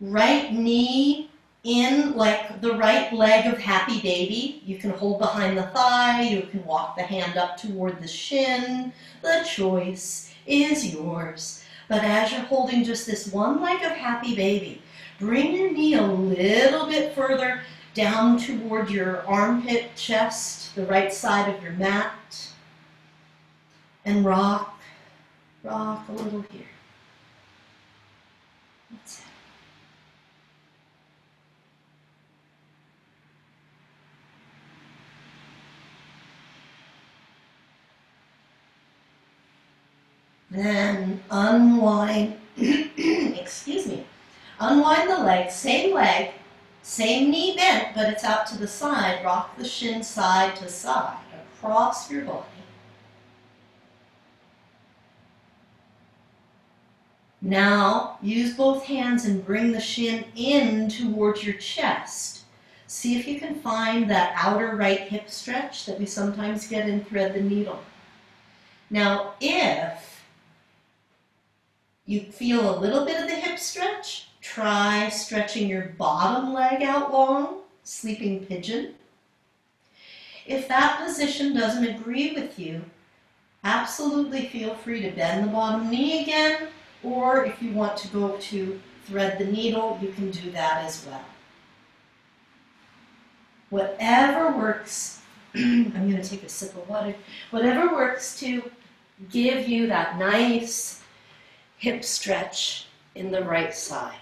right knee in like the right leg of happy baby. You can hold behind the thigh, you can walk the hand up toward the shin. The choice is yours. But as you're holding just this one leg of happy baby, bring your knee a little bit further down toward your armpit, chest, the right side of your mat, and rock, rock a little here. That's it. Then unwind, (clears throat) excuse me, unwind the leg, same leg, same knee bent, but it's out to the side. Rock the shin side to side across your body. Now, use both hands and bring the shin in towards your chest. See if you can find that outer right hip stretch that we sometimes get in thread the needle. Now, if you feel a little bit of the hip stretch, try stretching your bottom leg out long, sleeping pigeon. If that position doesn't agree with you, absolutely feel free to bend the bottom knee again, or if you want to go to thread the needle, you can do that as well. Whatever works, (clears throat) I'm going to take a sip of water, whatever works to give you that nice hip stretch in the right side.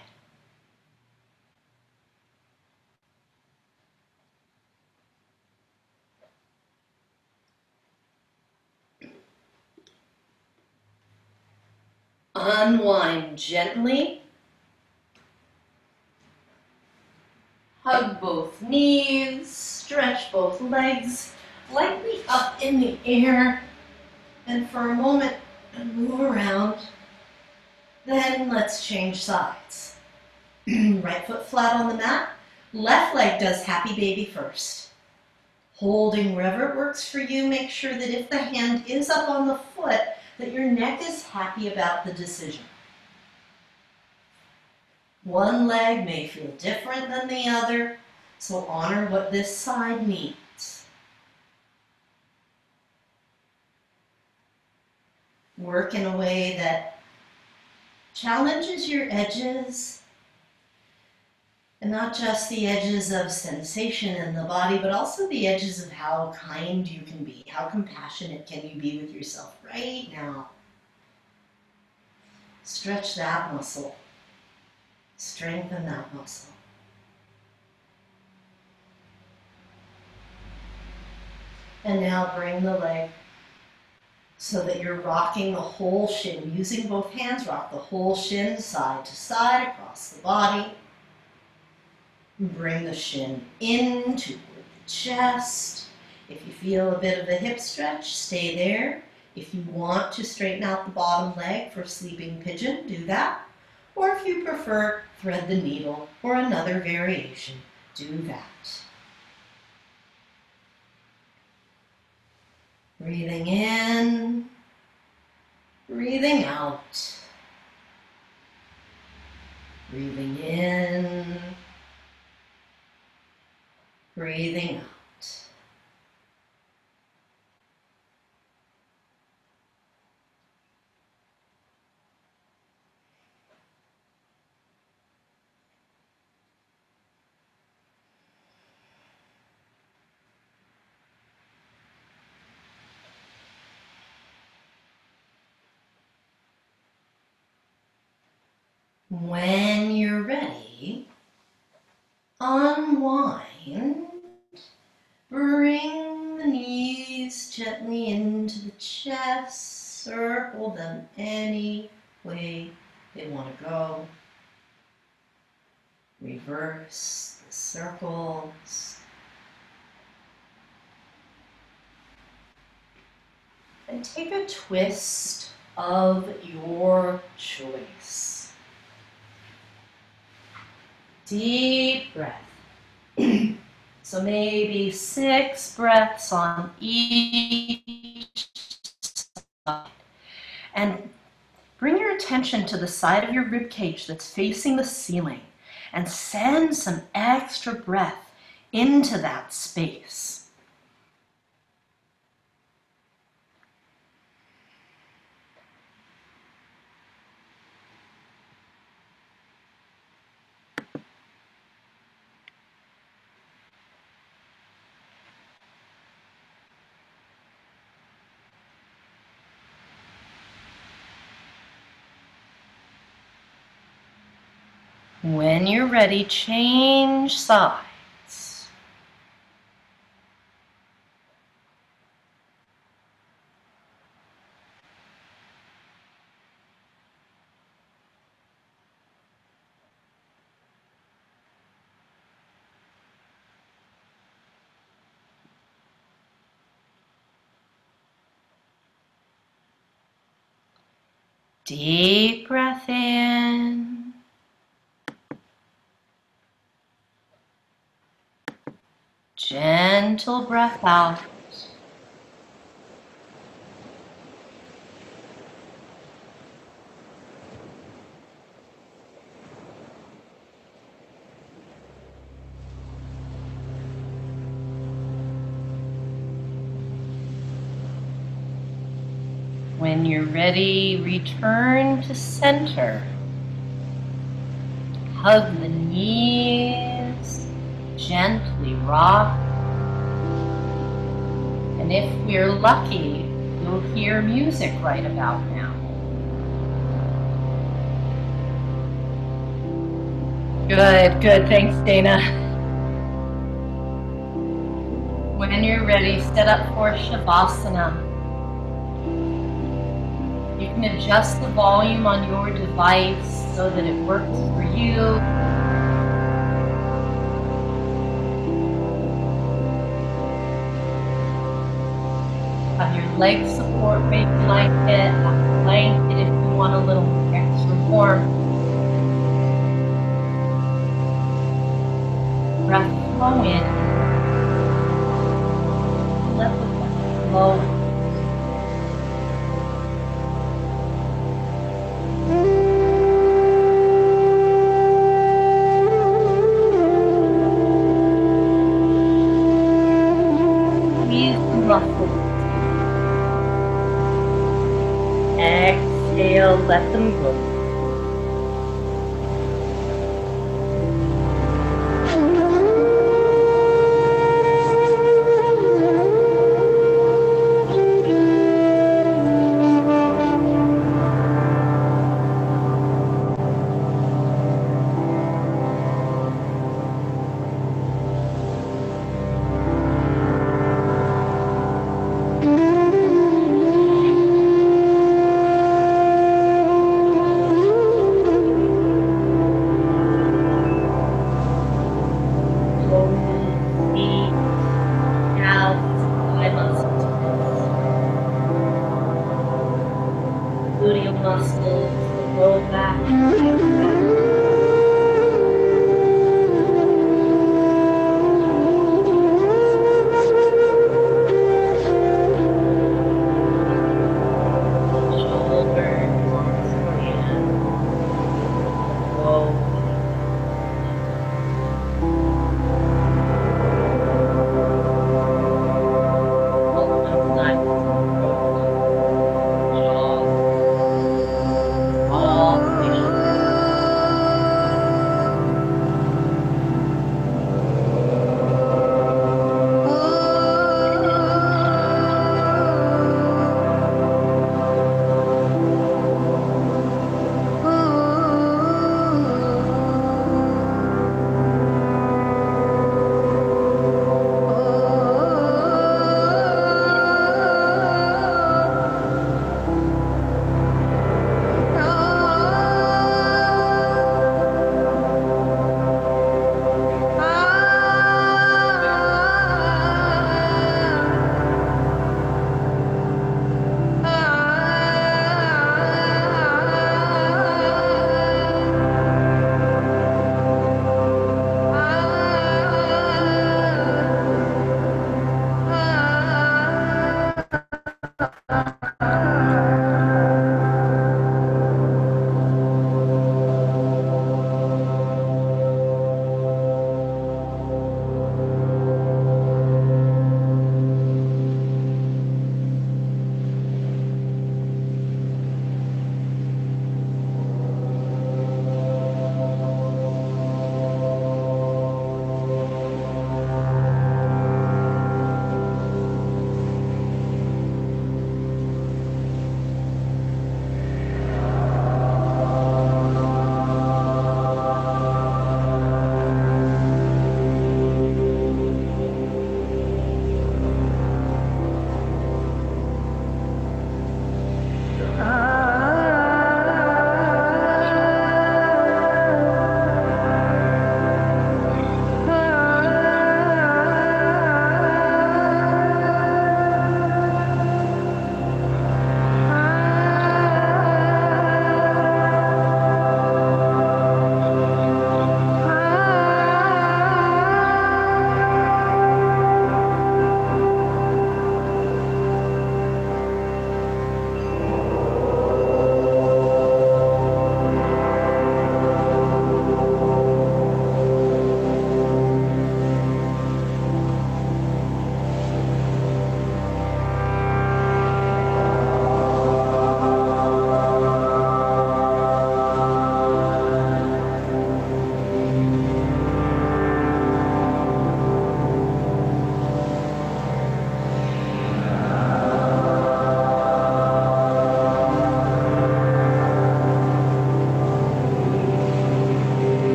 Unwind gently. Hug both knees, stretch both legs lightly up in the air, and for a moment move around. Then let's change sides. (clears throat) right foot flat on the mat, left leg does happy baby first. Holding wherever it works for you, make sure that if the hand is up on the foot, that your neck is happy about the decision. One leg may feel different than the other, so honor what this side needs. Work in a way that challenges your edges, and not just the edges of sensation in the body, but also the edges of how kind you can be. How compassionate can you be with yourself right now? Stretch that muscle. Strengthen that muscle. And now bring the leg so that you're rocking the whole shin. Using both hands, rock the whole shin side to side across the body. Bring the shin in toward the chest. If you feel a bit of a hip stretch, stay there. If you want to straighten out the bottom leg for sleeping pigeon, do that. Or if you prefer, thread the needle or another variation, do that. Breathing in, breathing out. Breathing in, breathing out. When you're ready, unwind. Bring the knees gently into the chest. Circle them any way they want to go. Reverse the circles. And take a twist of your choice. Deep breath. (clears throat) so maybe six breaths on each side. And bring your attention to the side of your rib cage that's facing the ceiling. and send some extra breath into that space. When you're ready, change sides. Deep breath in. Gentle breath out. When you're ready, return to center. Hug the knees, gently rock. And if we're lucky, you'll hear music right about now. Good, good. Thanks, Dana. When you're ready, set up for Shavasana. You can adjust the volume on your device so that it works for you. Legs support it. Have a blanket if you want a little extra warmth. Breath flow in. Let the breath flow. Exhale, let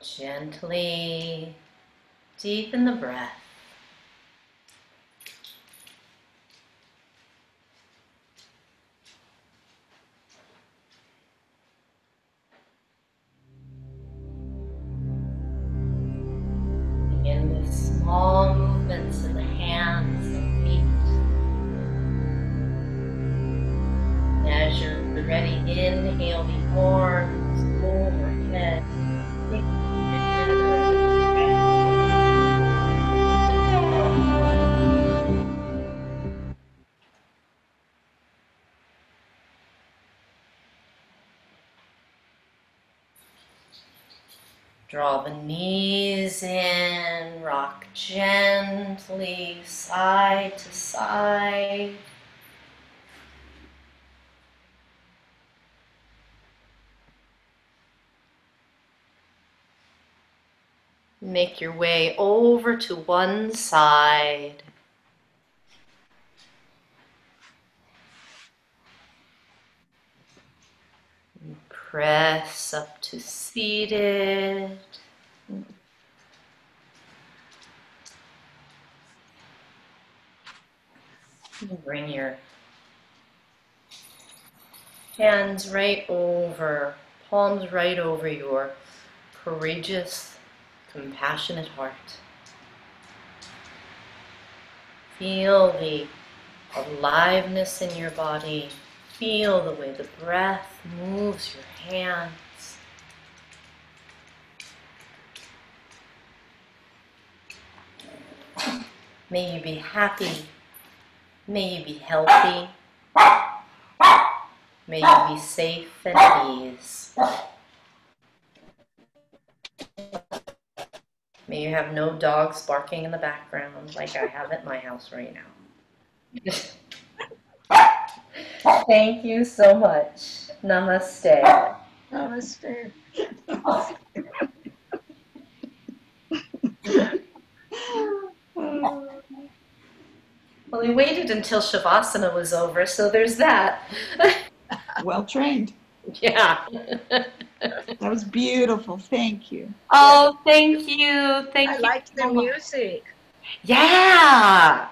Gently deepen the breath. Make your way over to one side. Press up to seated. Bring your hands right over, palms right over your courageous, compassionate heart. Feel the aliveness in your body. Feel the way the breath moves your hands. May you be happy. May you be healthy. May you be safe and at ease. May you have no dogs barking in the background like I have at my house right now. (laughs) Thank you so much. Namaste. Namaste. Well, we waited until Shavasana was over, so there's that. Well trained. (laughs) yeah. (laughs) That was beautiful. Thank you. Oh, thank you. Thank I you. like the music. Yeah.